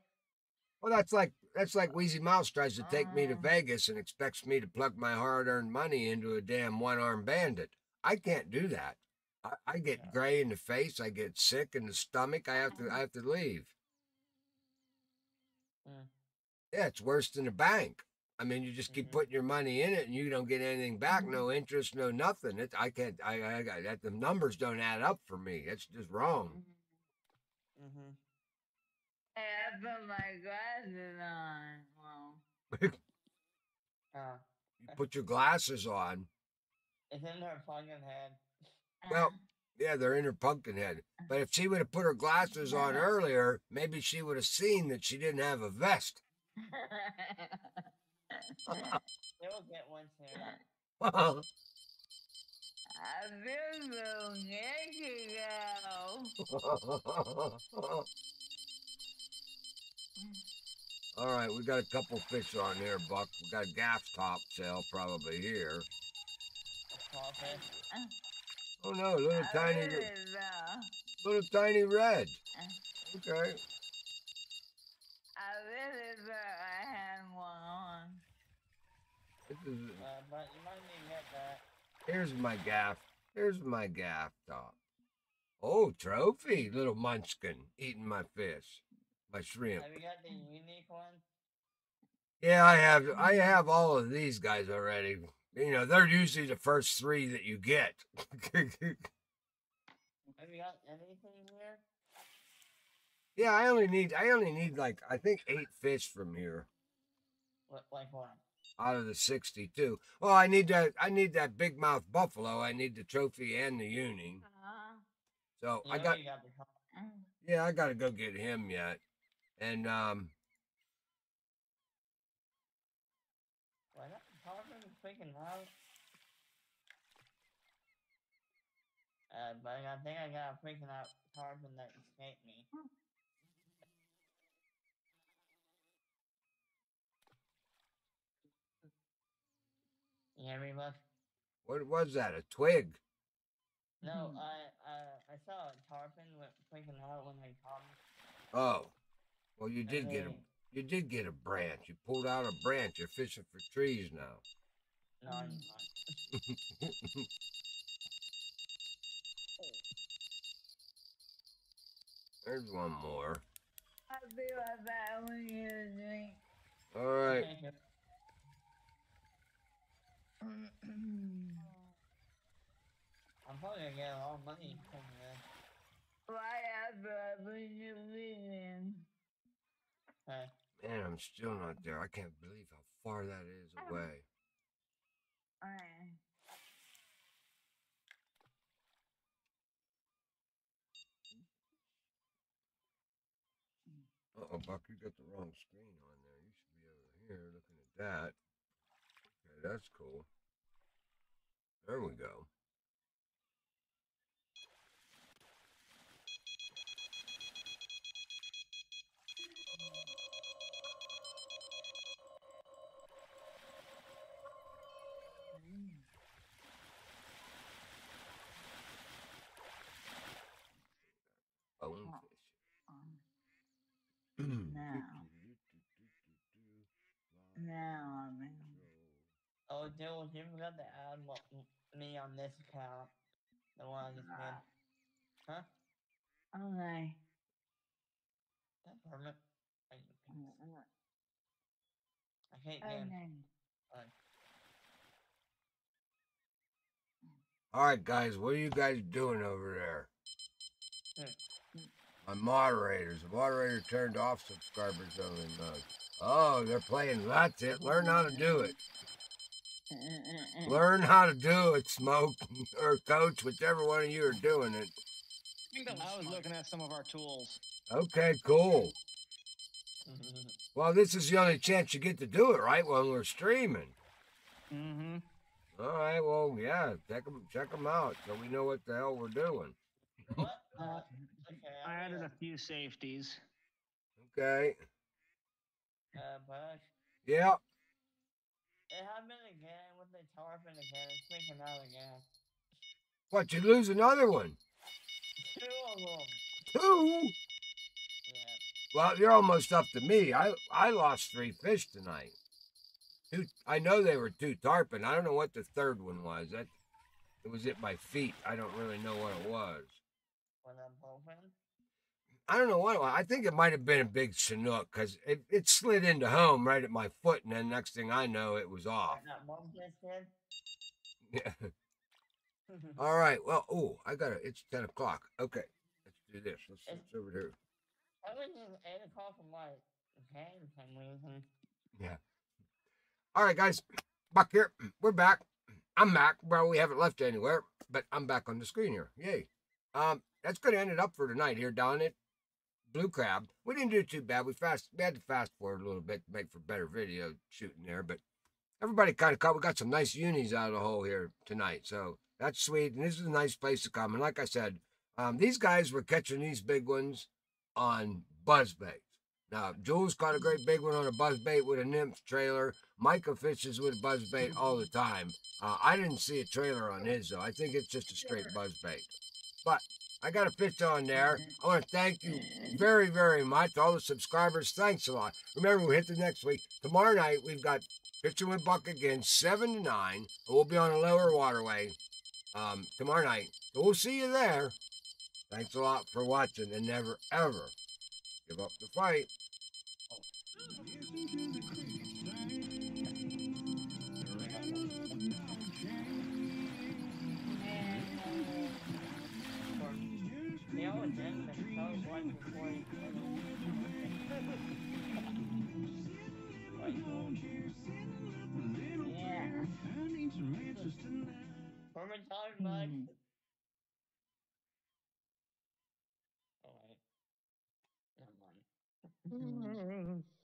Well, that's like that's like Wheezy Mouse tries to take me to Uh. Vegas and expects me to plug my hard-earned money into a damn one-armed bandit. I can't do that. I, I get Yeah. gray in the face. I get sick in the stomach. I have to. I have to leave. Mm. Yeah, it's worse than a bank. I mean, you just keep Mhm. putting your money in it and you don't get anything back. No interest, no nothing. It, I can't. I, I got that. The numbers don't add up for me. It's just wrong. Mm-hmm. I put my glasses on. Well, Uh, You put your glasses on. It's in her fucking head. Well, uh-huh. Yeah, they're in her pumpkin head. Uh-huh. But if she would have put her glasses on earlier, maybe she would have seen that she didn't have a vest. They will get one soon. Well, I feel so naked now. All right, we got a couple fish on here, Buck. We got a gas top sale probably here. Small. Oh no, little I tiny, really though. little tiny red. Okay. I really thought I had one on. This is, Uh, but you might need to get that. here's my gaff. Here's my gaff top. Oh, trophy, little munchkin eating my fish, my shrimp. Have you got the unique one? Yeah, I have. I have all of these guys already. You know, they're usually the first three that you get. Have you got anything here? yeah, I only need. I only need like I think eight fish from here What, like what? out of the sixty-two. Well, I need that. I need that big mouth buffalo. I need the trophy and the uni. Uh, So You I got. got. Yeah, I got to go get him yet. And um, Why not? Talking freaking loud. Uh, but I think I got a freaking out tarpon that escaped me. You hear me, Buff? What was that? A twig? No, I uh, I saw a tarpon went freaking out when I caught him. Oh. Well, you did get a you did get a branch. You pulled out a branch. You're fishing for trees now. No, I'm. Mm. There's one more. I'll be right back when you drink. All right. I'm probably gonna get a lot of money from this. Right after when you leaving. Okay. Man, I'm still not there. I can't believe how far that is away. Uh oh, Buck, you got the wrong screen on there. You should be over here looking at that. Okay, that's cool. There we go. Bonefish. Um, Now. now I'm in. Oh, Jules, you forgot to add mo- m- me on this account. The one I just made. Huh? Okay. That permit? I, I hate games. Okay. All right, guys, what are you guys doing over there? Hmm. My moderators. The moderator turned off subscribers only mode. Oh, they're playing. That's it. Learn how to do it. Mm, Learn how to do it, Smoke or Coach, whichever one of you are doing it. I was, I was smart. looking at some of our tools. Okay, cool. Well, this is the only chance you get to do it, right? When we're streaming. Mm-hmm. All right. Well, yeah. Check them. Check them out, so we know what the hell we're doing. what? Uh, Uh, okay, I added a few safeties. Okay. uh, but Yeah. It happened again with the tarpon again. It's freaking out again. What? You lose another one? Two of them. Two? Yeah. Well, you're almost up to me. I I lost three fish tonight. Two. I know they were two tarpon. I don't know what the third one was. That it was at my feet. I don't really know what it was. When I'm open. I don't know what it was. I think it might have been a big chinook because it, it slid into home right at my foot, and then next thing I know, it was off. That mom just did. Yeah. All right. Well, oh, I got it. It's ten o'clock. Okay, let's do this. Let's switch over here. I was just eight o'clock on my hand for some reason. Yeah. All right, guys. Buck here. We're back. I'm back. Well, we haven't left anywhere, but I'm back on the screen here. Yay. Um, that's gonna end it up for tonight here down at Blue Crab. We didn't do too bad. We fast we had to fast forward a little bit to make for better video shooting there, but everybody kind of caught. We got some nice unis out of the hole here tonight, so that's sweet. And this is a nice place to come. And like I said, um, these guys were catching these big ones on buzzbaits. Now, Jules caught a great big one on a buzz bait with a nymph trailer. Micah fishes with a buzzbait all the time. Uh, I didn't see a trailer on his though. I think it's just a straight buzzbait. But I got a fish on there. I want to thank you very, very much. All the subscribers, thanks a lot. Remember, we hit the next week. Tomorrow night, we've got Fishing with Buck again, 7 to 9. And we'll be on a lower waterway um, tomorrow night. So we'll see you there. Thanks a lot for watching and never, ever give up the fight. Herman time, bud. Mhm. Alright. Never mind.